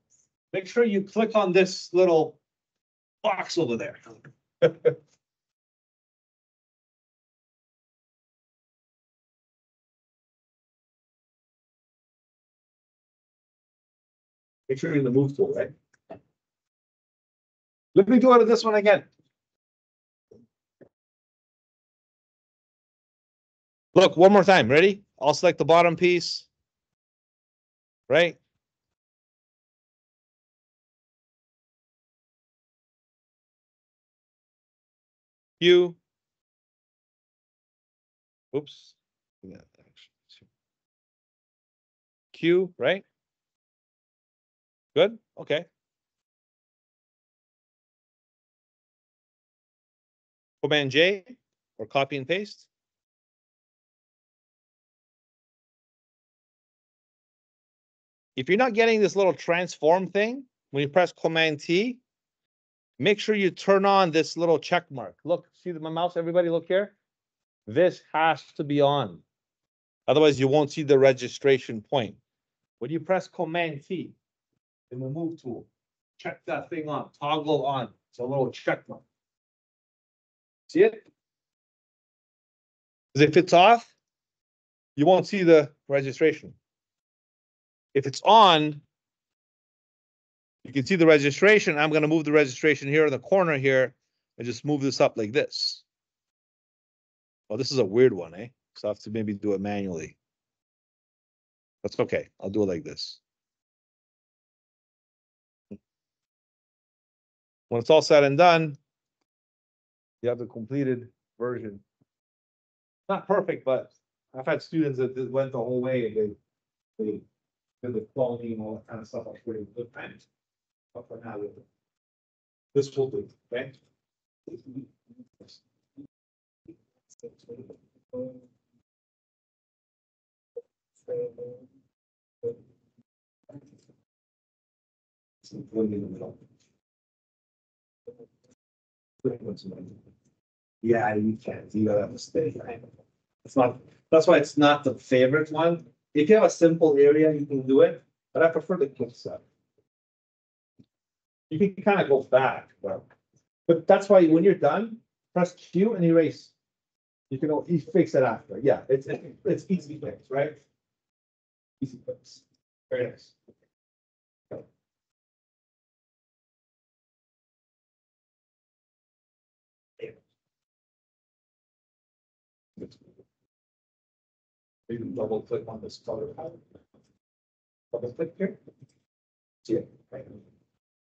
make sure you click on this little box over there. Make sure you're in the move tool, right? Let me do it on this one again. Look, one more time, ready? I'll select the bottom piece. Right? Q. Oops. Yeah, actually, Q, right? Good, okay. Command J or copy and paste. If you're not getting this little transform thing, when you press Command T, make sure you turn on this little check mark. Look, see my mouse, everybody look here? This has to be on. Otherwise, you won't see the registration point. When you press Command T in the move tool, check that thing on, toggle on. It's a little check mark. See it? Because if it's off, you won't see the registration. If it's on, you can see the registration. I'm gonna move the registration here in the corner here and just move this up like this. Well, this is a weird one, eh? So I have to maybe do it manually. That's okay. I'll do it like this. When it's all said and done, you have the completed version. Not perfect, but I've had students that that went the whole way and they, they did the quality and all that kind of stuff. I pretty good times. But for now, this will do, middle. Yeah, you can't, you gotta have a line. It's not, that's why it's not the favorite one. If you have a simple area, you can do it, but I prefer the quick stuff. You can kind of go back, but, but that's why when you're done, press Q and erase. You can, fix it after, yeah, it's, it's easy fix, right? Easy fix, very nice. You can double click on this color. palette. Double click here. See it, right?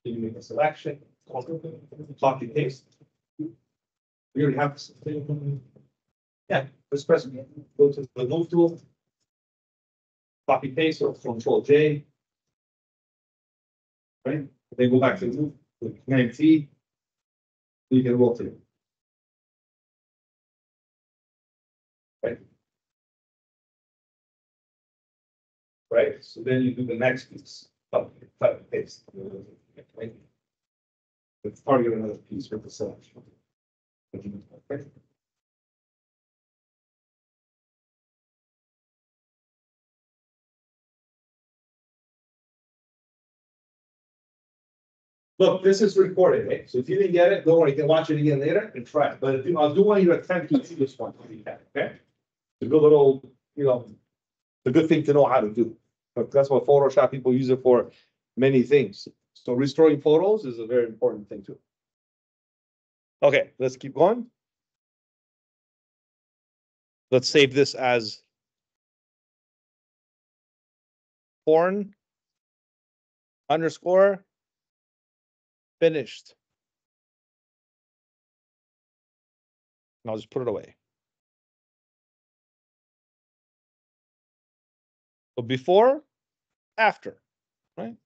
You make a selection, copy paste. We already have this. Yeah, just press, go to the move tool. Copy paste or control J. Right, then go back to move, with Command T. You can rotate. Right, so then you do the next piece, copy, copy, paste. Right. Let's target another piece with the selection. Okay. Look, this is recorded, eh? So if you didn't get it, don't worry, you can watch it again later and try it, but I do- I do want you to attempt to see this one, if you can, okay? It's a little, you know, a good thing to know how to do. But that's what Photoshop people use it for many things. So restoring photos is a very important thing too. Okay, let's keep going. Let's save this as porn underscore finished. And I'll just put it away. So before, after, right?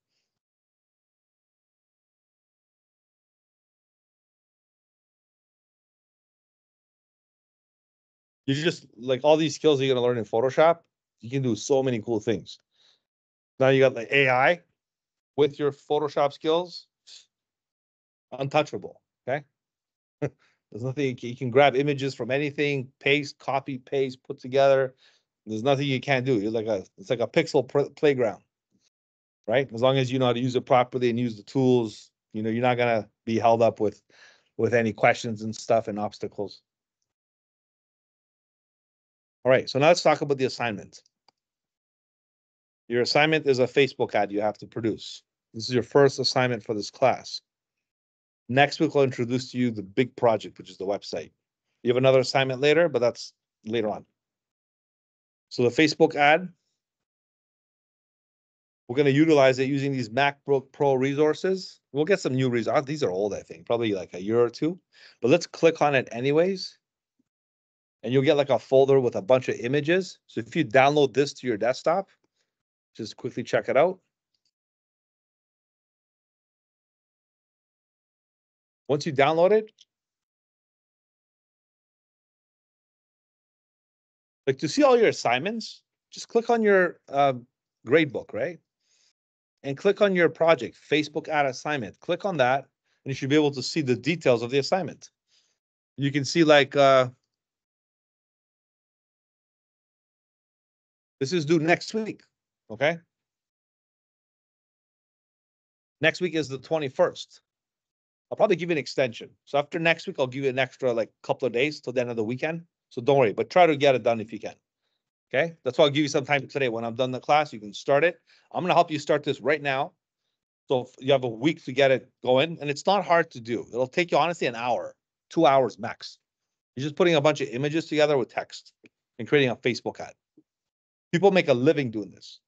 You just, like, all these skills you're gonna learn in Photoshop, you can do so many cool things. Now you got the AI with your Photoshop skills. Untouchable, okay? There's nothing, you can- you can grab images from anything, paste, copy, paste, put together. There's nothing you can't do. You're like a, it's like a pixel pr- playground. Right? As long as you know how to use it properly and use the tools, you know, you're not gonna be held up with, with any questions and stuff and obstacles. All right, so now let's talk about the assignment. Your assignment is a Facebook ad you have to produce. This is your first assignment for this class. Next week, I'll introduce to you the big project, which is the website. You have another assignment later, but that's later on. So the Facebook ad. We're gonna utilize it using these MacBook Pro resources. We'll get some new resources. Ah, these are old, I think, probably like a year or two. But let's click on it anyways. And you'll get like a folder with a bunch of images. So if you download this to your desktop, just quickly check it out. Once you download it. Like to see all your assignments, just click on your um grade book, right? And click on your project, Facebook ad assignment. Click on that and you should be able to see the details of the assignment. You can see like uh This is due next week, okay? Next week is the twenty-first. I'll probably give you an extension. So after next week, I'll give you an extra like couple of days till the end of the weekend. So don't worry, but try to get it done if you can. Okay, that's why I'll give you some time today. When I'm done the class, you can start it. I'm gonna help you start this right now. So you have a week to get it going, and it's not hard to do. It'll take you honestly an hour, two hours max. You're just putting a bunch of images together with text and creating a Facebook ad. People make a living doing this.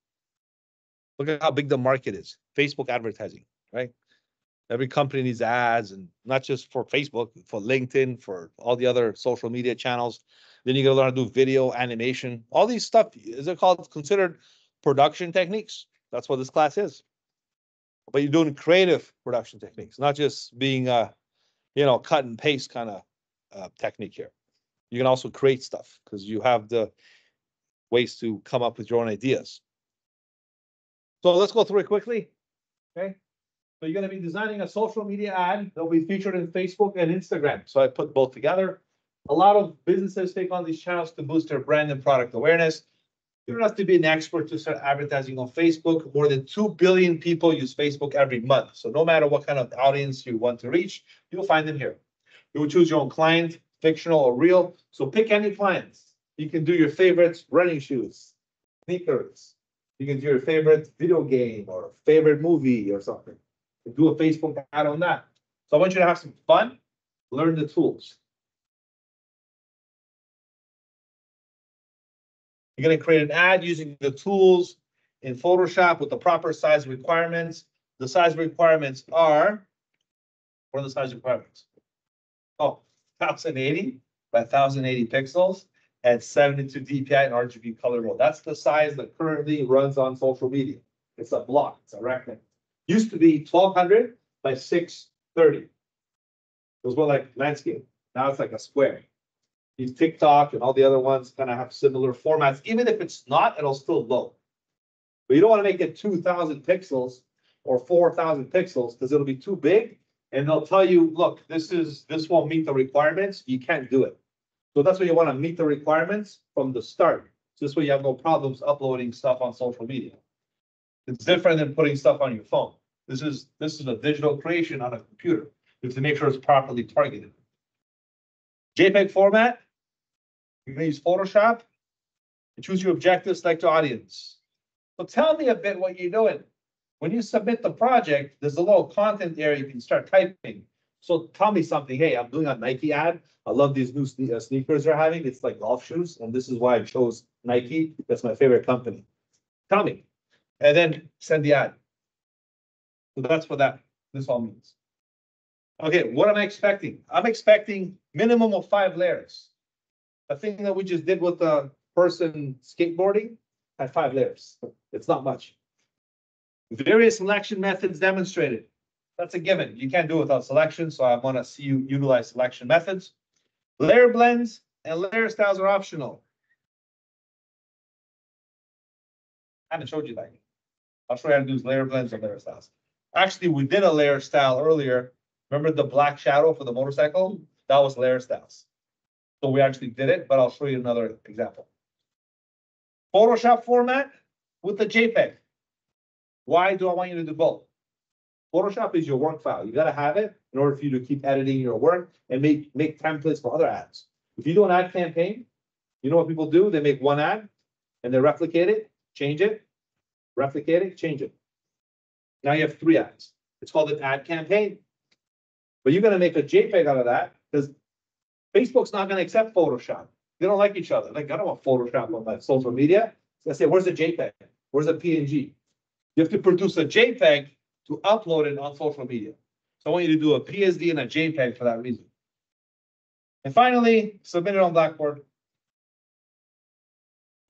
Look at how big the market is, Facebook advertising, right? Every company needs ads and not just for Facebook, for LinkedIn, for all the other social media channels. Then you gotta learn how to do video, animation, all these stuff. Is it called considered production techniques? That's what this class is. But you're doing creative production techniques, not just being a, you know, cut and paste kind of uh, technique here. You can also create stuff because you have the ways to come up with your own ideas. So let's go through it quickly. Okay, so you're gonna be designing a social media ad that'll be featured in Facebook and Instagram. So I put both together. A lot of businesses take on these channels to boost their brand and product awareness. You don't have to be an expert to start advertising on Facebook. More than two billion people use Facebook every month. So no matter what kind of audience you want to reach, you'll find them here. You will choose your own client, fictional or real. So pick any clients. You can do your favorites, running shoes, sneakers. You can do your favorite video game or favorite movie or something. You Do a Facebook ad on that. So I want you to have some fun, learn the tools. You're gonna create an ad using the tools in Photoshop with the proper size requirements. The size requirements are, what are the size requirements? Oh, 1080 by 1080 pixels at seventy-two DPI and RGB color mode. That's the size that currently runs on social media. It's a block, it's a rectangle. Used to be twelve hundred by six thirty. It was more like landscape. Now it's like a square. These TikTok and all the other ones kind of have similar formats. Even if it's not, it'll still load. But you don't want to make it two thousand pixels or four thousand pixels because it'll be too big. And they'll tell you, look, this is, this won't meet the requirements. You can't do it. So that's why you want to meet the requirements from the start. So This way you have no problems uploading stuff on social media. It's different than putting stuff on your phone. This is, this is a digital creation on a computer. You have to make sure it's properly targeted. JPEG format. You're gonna use Photoshop. And choose your objective, select your audience. So tell me a bit what you're doing. When you submit the project, there's a little content area you can start typing. So tell me something. Hey, I'm doing a Nike ad. I love these new uh, sneakers they're having. It's like golf shoes, and this is why I chose Nike. That's my favorite company. Tell me. and then send the ad. So that's what that, this all means. Okay, what am I expecting? I'm expecting minimum of five layers. The thing that we just did with the person skateboarding had five layers. It's not much. Various selection methods demonstrated. That's a given. You can't do it without selection, so I want to see you utilize selection methods. Layer blends and layer styles are optional. I haven't showed you that. yet. I'll show you how to do layer blends and layer styles. Actually, we did a layer style earlier. Remember the black shadow for the motorcycle? That was layer styles. So we actually did it, but I'll show you another example. Photoshop format with the JPEG. Why do I want you to do both? Photoshop is your work file. You gotta have it in order for you to keep editing your work and make, make templates for other ads. If you do an ad campaign, you know what people do? They make one ad and they replicate it, change it, replicate it, change it. Now you have three ads. It's called an ad campaign. But you're gonna make a JPEG out of that because Facebook's not gonna accept Photoshop. They don't like each other. Like, I don't want Photoshop on my social media. So I say, where's the JPEG? Where's the PNG? You have to produce a JPEG to upload it on social media. So I want you to do a PSD and a JPEG for that reason. And finally, submit it on Blackboard.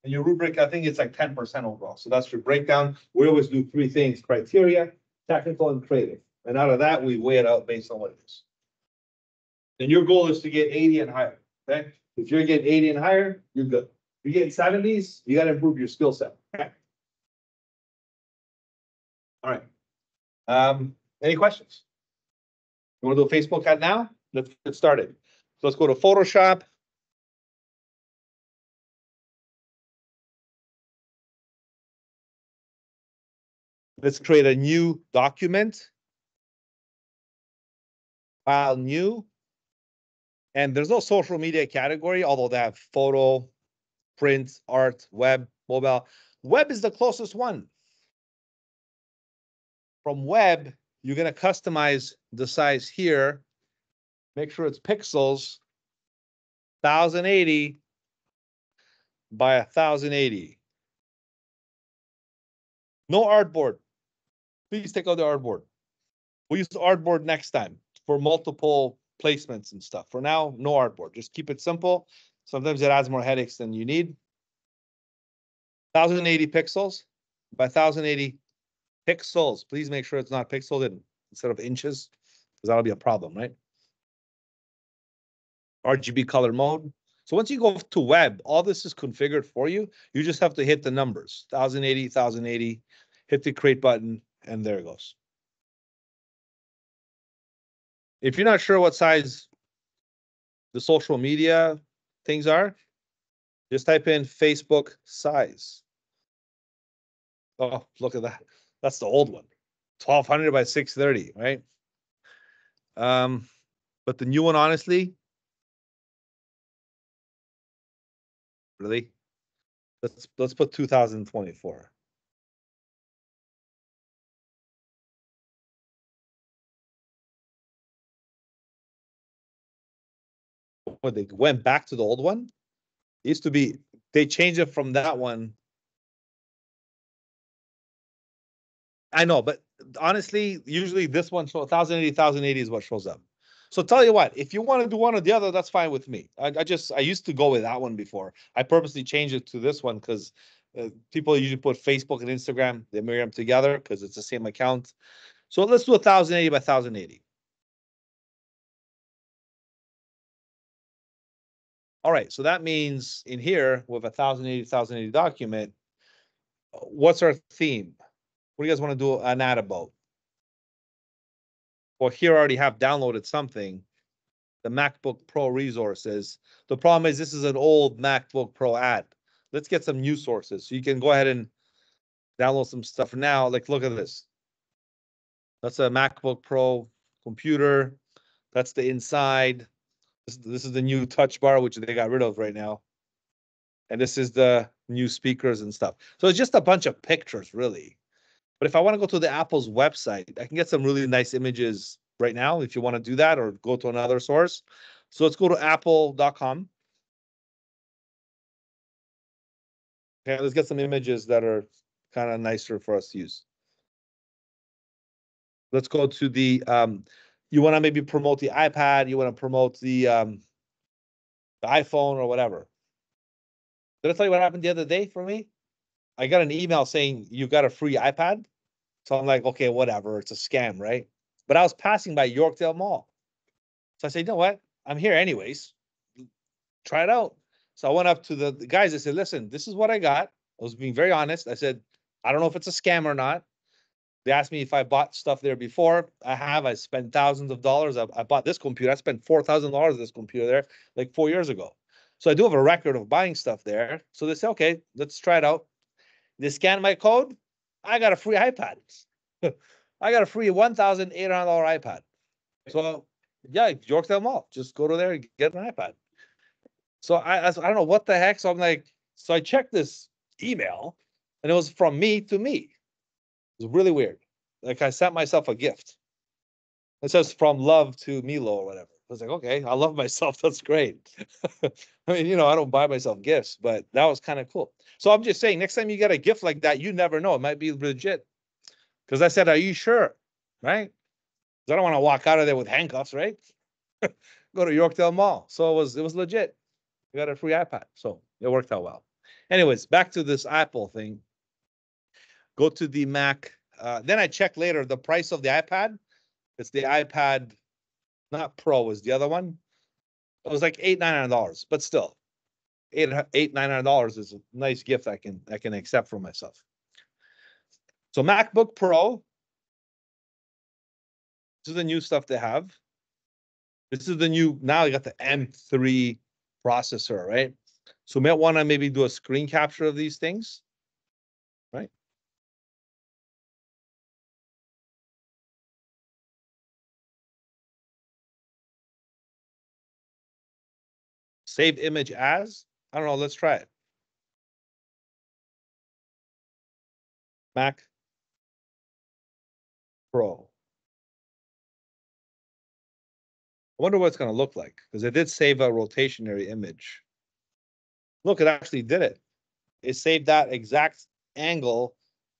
And your rubric, I think it's like ten percent overall. So that's your breakdown. We always do three things, criteria, technical and creative. And out of that, we weigh it out based on what it is. And your goal is to get eighty and higher, okay? If you're getting eighty and higher, you're good. If you're getting seventies, you gotta improve your skill set. okay? All right. Um, any questions? You wanna do a Facebook ad now? Let's get started. So let's go to Photoshop. Let's create a new document. File new. And there's no social media category, although they have photo, print, art, web, mobile. Web is the closest one. From web, you're gonna customize the size here. Make sure it's pixels. Thousand eighty by a thousand eighty. No artboard. Please take out the artboard. We'll use the artboard next time for multiple placements and stuff. For now, no artboard. Just keep it simple. Sometimes it adds more headaches than you need. Thousand eighty pixels by thousand eighty pixels. Please make sure it's not pixeled in instead of inches, because that'll be a problem, right? RGB color mode. So once you go to web, all this is configured for you. You just have to hit the numbers, 1080, 1080, hit the create button, and there it goes. If you're not sure what size the social media things are, just type in Facebook size. Oh, look at that. That's the old one. 1200 by 630, right? Um, but the new one, honestly, really, let's let's put 2024. when they went back to the old one, it used to be they changed it from that one. I know, but honestly, usually this one so 1080, 1080 is what shows up. So tell you what, if you want to do one or the other, that's fine with me. I, I just I used to go with that one before. I purposely changed it to this one because uh, people usually put Facebook and Instagram. They marry them together because it's the same account. So let's do 1080 by 1080. All right, so that means in here with a thousand eighty, thousand eighty document, uh, what's our theme? What do you guys want to do an ad about? Well, here I already have downloaded something, the MacBook Pro resources. The problem is this is an old MacBook Pro ad. Let's get some new sources. So you can go ahead and download some stuff now. Like, look at this. That's a MacBook Pro computer. That's the inside. This, this is the new touch bar, which they got rid of right now. And this is the new speakers and stuff. So it's just a bunch of pictures, really. But if I want to go to the Apple's website, I can get some really nice images right now if you want to do that or go to another source. So let's go to apple.com. Okay, let's get some images that are kind of nicer for us to use. Let's go to the, um, you want to maybe promote the iPad, you want to promote the, um, the iPhone or whatever. Did I tell you what happened the other day for me? I got an email saying you got a free iPad. So I'm like, okay, whatever, it's a scam, right? But I was passing by Yorkdale Mall. So I said, you know what? I'm here anyways. Try it out. So I went up to the, the guys. I said, listen, this is what I got. I was being very honest. I said, I don't know if it's a scam or not. They asked me if I bought stuff there before. I have. I spent thousands of dollars. I, I bought this computer. I spent four thousand dollars this computer there like four years ago. So I do have a record of buying stuff there. So they say, okay, let's try it out. They scan my code. I got a free iPad. I got a free one thousand eight hundred dollar iPad. So yeah, Yorkdale Mall. Just go to there and get an iPad. So I, I don't know what the heck. So I'm like, so I checked this email, and it was from me to me. Was really weird. Like I sent myself a gift. It says from love to Milo or whatever. I was like, okay, I love myself. That's great. I mean, you know, I don't buy myself gifts, but that was kind of cool. So I'm just saying, next time you get a gift like that, you never know. It might be legit. Because I said, are you sure? Right? 'Cause I don't want to walk out of there with handcuffs, right? Go to Yorkdale Mall. So it was it was legit. We got a free iPad. So it worked out well. Anyways, back to this Apple thing. Go to the Mac. Uh, then I check later the price of the iPad. It's the iPad, not Pro, is the other one. It was like eight, nine hundred dollars, but still, eight, eight, nine hundred dollars is a nice gift I can I can accept for myself. So MacBook Pro. This is the new stuff they have. This is the new, now you got the M3 processor, right? So you might want to maybe do a screen capture of these things. Save image as, I don't know, let's try it. Mac Pro. I wonder what it's gonna look like, because it did save a rotationary image. Look, it actually did it. It saved that exact angle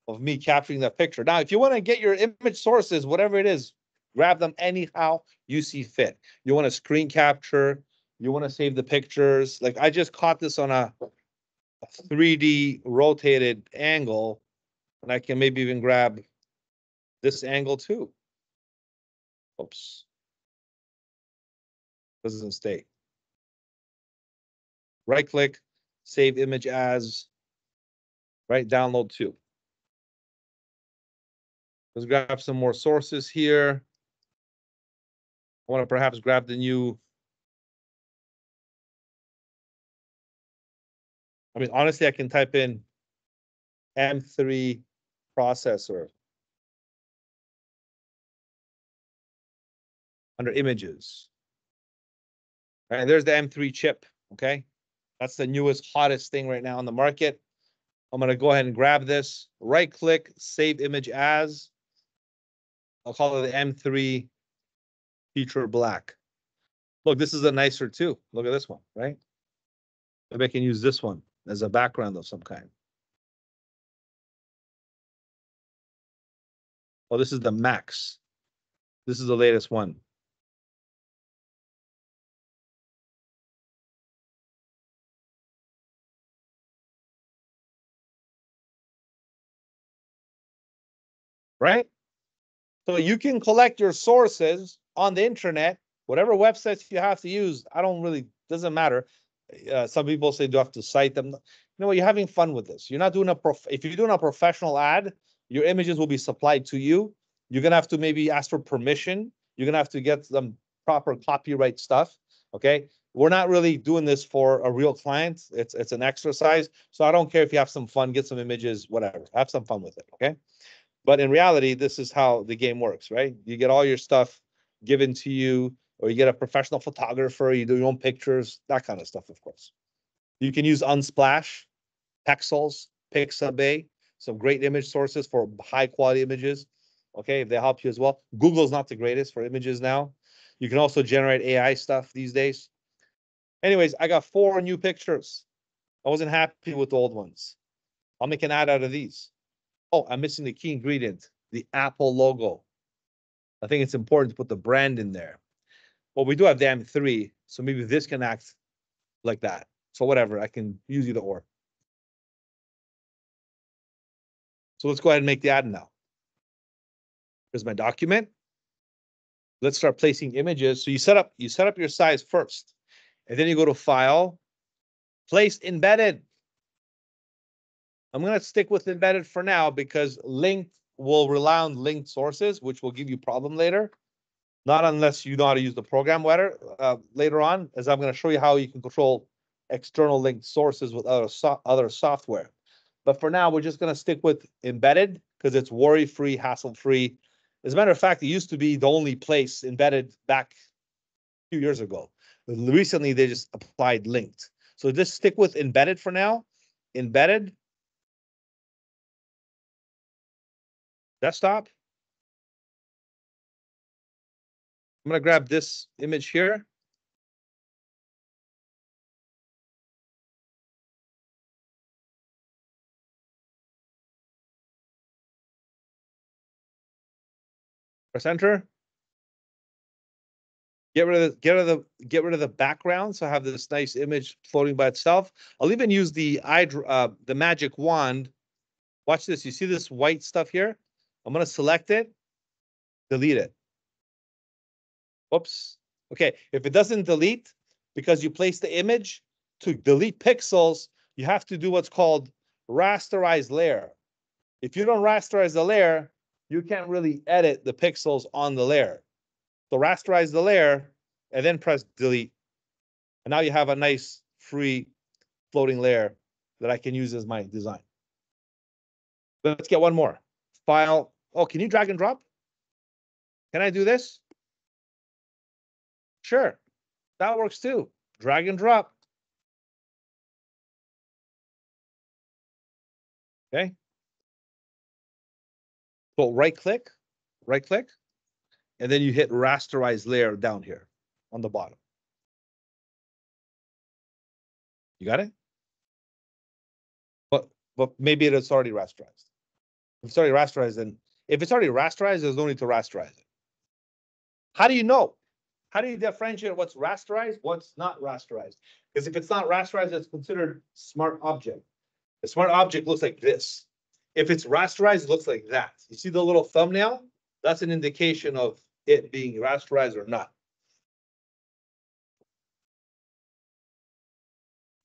of me capturing that picture. Now, if you want to get your image sources, whatever it is, grab them anyhow you see fit. You want to screen capture, you want to save the pictures. Like I just caught this on a 3D rotated angle, and I can maybe even grab this angle too. Oops. This doesn't stay. Right click, save image as, right, download to. Let's grab some more sources here. I want to perhaps grab the new. I mean, honestly, I can type in M3 processor. Under images. And there's the M3 chip, okay? That's the newest, hottest thing right now on the market. I'm gonna go ahead and grab this, right click, save image as. I'll call it the M3 feature black. Look, this is a nicer too. Look at this one, right? Maybe I can use this one as a background of some kind. Oh, this is the max. This is the latest one. Right? So you can collect your sources on the internet, whatever websites you have to use. I don't really, doesn't matter. Uh, some people say do you have to cite them. You know what? You're having fun with this. You're not doing a prof. If you're doing a professional ad, your images will be supplied to you. You're gonna have to maybe ask for permission. You're gonna have to get some proper copyright stuff. Okay. We're not really doing this for a real client. It's it's an exercise. So I don't care if you have some fun, get some images, whatever. Have some fun with it. Okay. But in reality, this is how the game works, right? You get all your stuff given to you, or you get a professional photographer, you do your own pictures, that kind of stuff, of course. You can use Unsplash, Pexels, Pixabay, some great image sources for high quality images. Okay, if they help you as well. Google's not the greatest for images now. You can also generate AI stuff these days. Anyways, I got four new pictures. I wasn't happy with the old ones. I'll make an ad out of these. Oh, I'm missing the key ingredient, the Apple logo. I think it's important to put the brand in there. Well, we do have the M3, so maybe this can act like that. So whatever, I can use either or. So let's go ahead and make the ad now. Here's my document. Let's start placing images. So you set up, you set up your size first, and then you go to File, Place Embedded. I'm gonna stick with embedded for now because linked will rely on linked sources, which will give you problem later. Not unless you know how to use the program later, uh, later on, as I'm gonna show you how you can control external linked sources with other so- other software. But for now, we're just gonna stick with embedded because it's worry-free, hassle-free. As a matter of fact, it used to be the only place embedded back a few years ago. Recently, they just applied linked. So just stick with embedded for now. Embedded. Desktop. I'm gonna grab this image here. Press enter. Get rid of the, get rid of the, get rid of the background, so I have this nice image floating by itself. I'll even use the eye, uh, the magic wand. Watch this, you see this white stuff here? I'm gonna select it, delete it. Oops, okay, if it doesn't delete, because you place the image, to delete pixels, you have to do what's called rasterize layer. If you don't rasterize the layer, you can't really edit the pixels on the layer. So rasterize the layer and then press delete. And now you have a nice free floating layer that I can use as my design. Let's get one more. File. Oh, can you drag and drop? Can I do this? Sure, that works too. Drag and drop. Okay. So right click, right click, and then you hit rasterize layer down here on the bottom. You got it? But, but maybe it's already rasterized. If it's already rasterized, then if it's already rasterized, there's no need to rasterize it. How do you know? How do you differentiate what's rasterized, what's not rasterized? Because if it's not rasterized, it's considered smart object. A smart object looks like this. If it's rasterized, it looks like that. You see the little thumbnail? That's an indication of it being rasterized or not.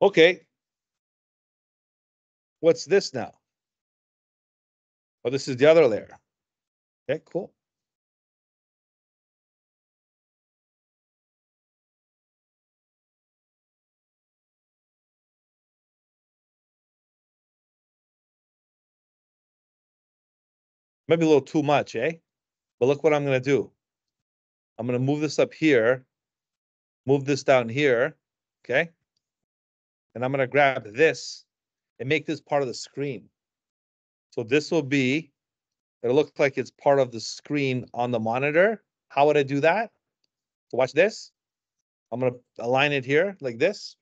Okay. What's this now? Oh, this is the other layer. Okay, cool. Maybe a little too much, eh? But look what I'm gonna do. I'm gonna move this up here, move this down here, okay? And I'm gonna grab this and make this part of the screen. So this will be, it'll look like it's part of the screen on the monitor. How would I do that? So watch this. I'm gonna align it here like this.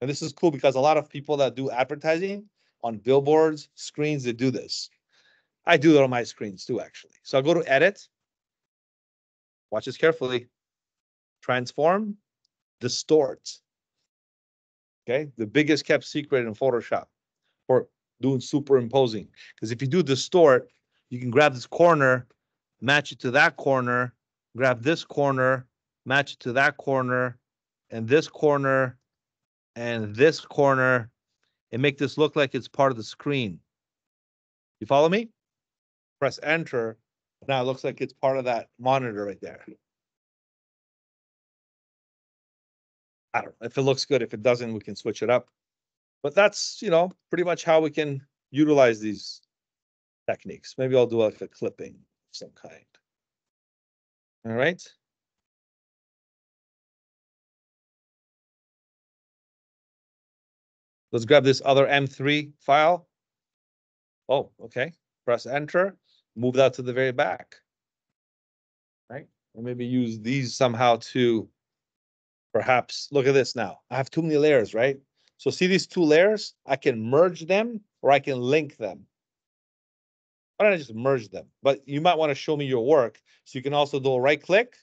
And this is cool because a lot of people that do advertising on billboards, screens, they do this. I do that on my screens too, actually. So I'll go to edit. Watch this carefully. Transform, distort. Okay, the biggest kept secret in Photoshop for doing superimposing. Because if you do distort, you can grab this corner, match it to that corner, grab this corner, match it to that corner, and this corner, and this corner, and make this look like it's part of the screen. You follow me? Press enter. Now it looks like it's part of that monitor right there. I don't know if it looks good. If it doesn't, we can switch it up. But that's, you know, pretty much how we can utilize these techniques. Maybe I'll do like a clipping of some kind. All right. Let's grab this other M3 file. Oh, okay. Press enter, move that to the very back. Right? Or maybe use these somehow to perhaps, look at this now. I have too many layers, right? So see these two layers? I can merge them or I can link them. why don't I just merge them? But you might want to show me your work, so you can also do a right click.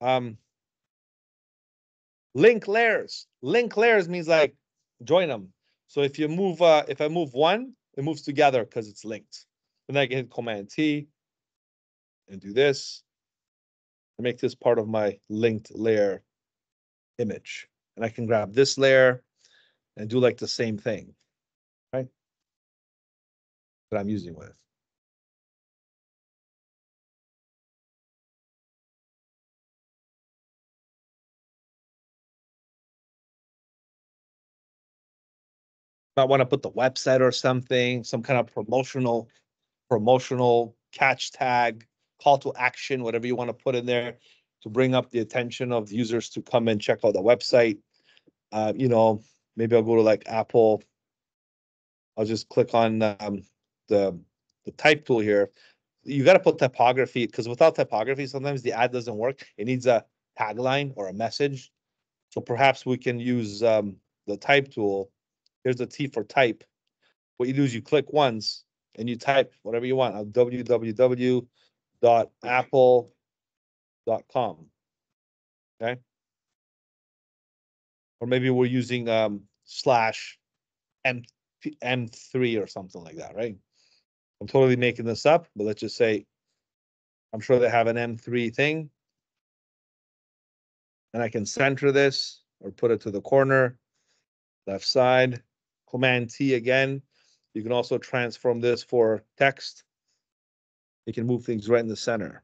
Um. Link layers, link layers means like join them. So if you move, uh, if I move one, it moves together because it's linked. And then I can hit Command T and do this. And make this part of my linked layer image. And I can grab this layer and do like the same thing, right? That I'm using with. Might want to put the website or something, some kind of promotional, promotional catch tag, call to action, whatever you want to put in there to bring up the attention of users to come and check out the website. Uh, you know, maybe I'll go to like Apple. I'll just click on um, the the type tool here. You got to put typography because without typography, sometimes the ad doesn't work. It needs a tagline or a message. So perhaps we can use um, the type tool. Here's the T for type. What you do is you click once and you type whatever you want. uh, www.apple.com. Okay. Or maybe we're using um slash M M3 or something like that, right? I'm totally making this up, but let's just say I'm sure they have an M3 thing. And I can center this or put it to the corner, left side, Command T again. You can also transform this for text. You can move things right in the center.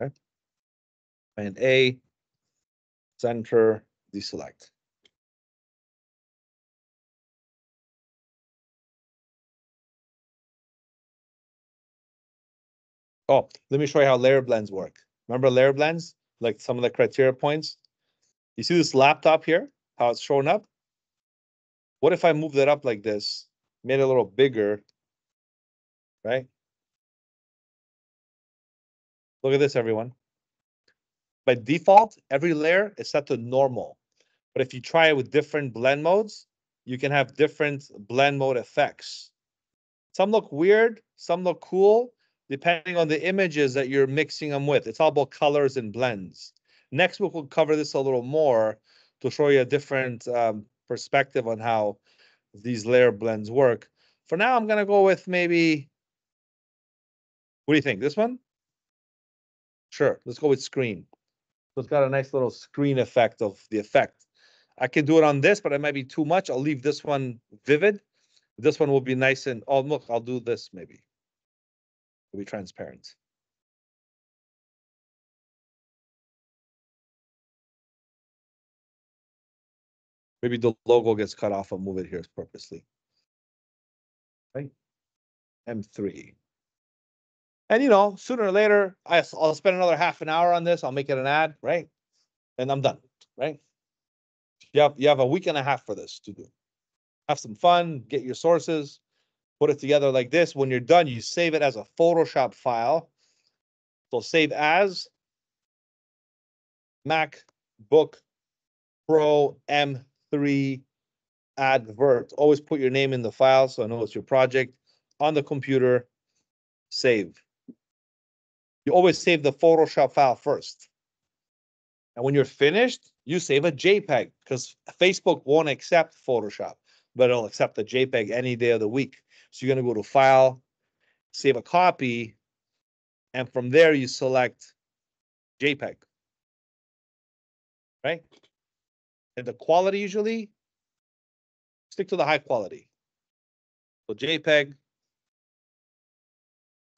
Okay. And A, center, deselect. Oh, let me show you how layer blends work. Remember layer blends, like some of the criteria points? You see this laptop here, how it's shown up? What if I moved it up like this, made it a little bigger? Right? Look at this, everyone. By default, every layer is set to normal. But if you try it with different blend modes, you can have different blend mode effects. Some look weird, some look cool, depending on the images that you're mixing them with. It's all about colors and blends. Next week, we'll cover this a little more to show you a different um, perspective on how these layer blends work. For now, I'm gonna go with maybe, what do you think? This one? Sure, let's go with screen. So it's got a nice little screen effect of the effect. I can do it on this, but it might be too much. I'll leave this one vivid. This one will be nice and, oh, look, I'll do this maybe. It'll be transparent. Maybe the logo gets cut off. I'll move it here purposely. Right? M3. And you know, sooner or later, I'll spend another half an hour on this. I'll make it an ad, right? And I'm done, right? You have, you have a week and a half for this to do. Have some fun, get your sources, put it together like this. When you're done, you save it as a Photoshop file. So save as MacBook Pro M3 advert. Always put your name in the file so I know it's your project on the computer. Save. You always save the Photoshop file first. And when you're finished, you save a JPEG because Facebook won't accept Photoshop, but it'll accept a JPEG any day of the week. So you're gonna go to File, save a copy, and from there you select JPEG. Right? And the quality usually stick to the high quality. So JPEG,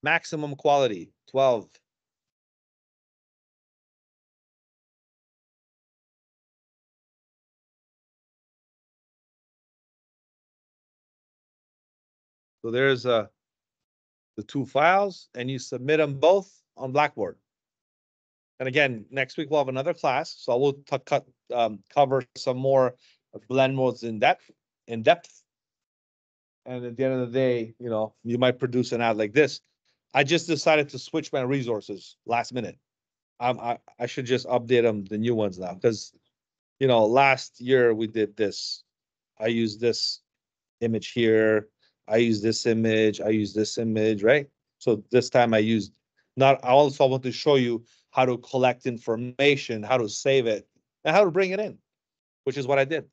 maximum quality, twelve. So there's uh the two files and you submit them both on Blackboard. And again, next week we'll have another class, so I will cut, um, cover some more blend modes in depth, in depth. And at the end of the day, you know, you might produce an ad like this. I just decided to switch my resources last minute. Um, I, I should just update them, the new ones now, because, you know, last year we did this. I used this image here. I use this image, I use this image, right? So this time I used, not, I also want to show you how to collect information, how to save it, and how to bring it in, which is what I did.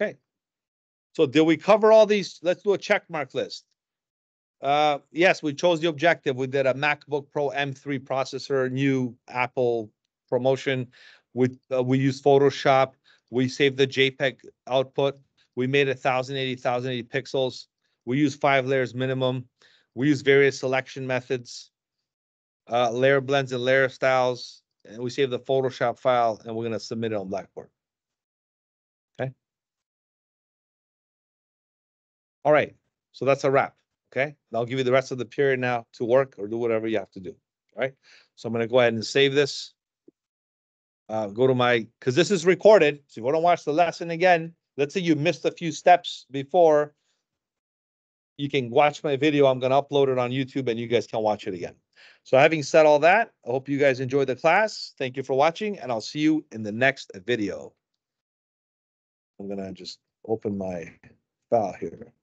Okay. So did we cover all these? Let's do a check mark list. Uh, yes, we chose the objective. We did a MacBook Pro M3 processor, new Apple promotion. We, uh, we used Photoshop. We saved the JPEG output. We made a thousand eighty, thousand eighty pixels. We use five layers minimum. We use various selection methods. Uh, layer blends and layer styles, and we save the Photoshop file and we're gonna submit it on Blackboard. Okay. All right, so that's a wrap, okay? And I'll give you the rest of the period now to work or do whatever you have to do, all right? So I'm gonna go ahead and save this. Uh, go to my, because this is recorded, so if you want to watch the lesson again, let's say you missed a few steps before. You can watch my video. I'm gonna upload it on YouTube and you guys can watch it again. So having said all that, I hope you guys enjoyed the class. Thank you for watching and I'll see you in the next video. I'm gonna just open my file here.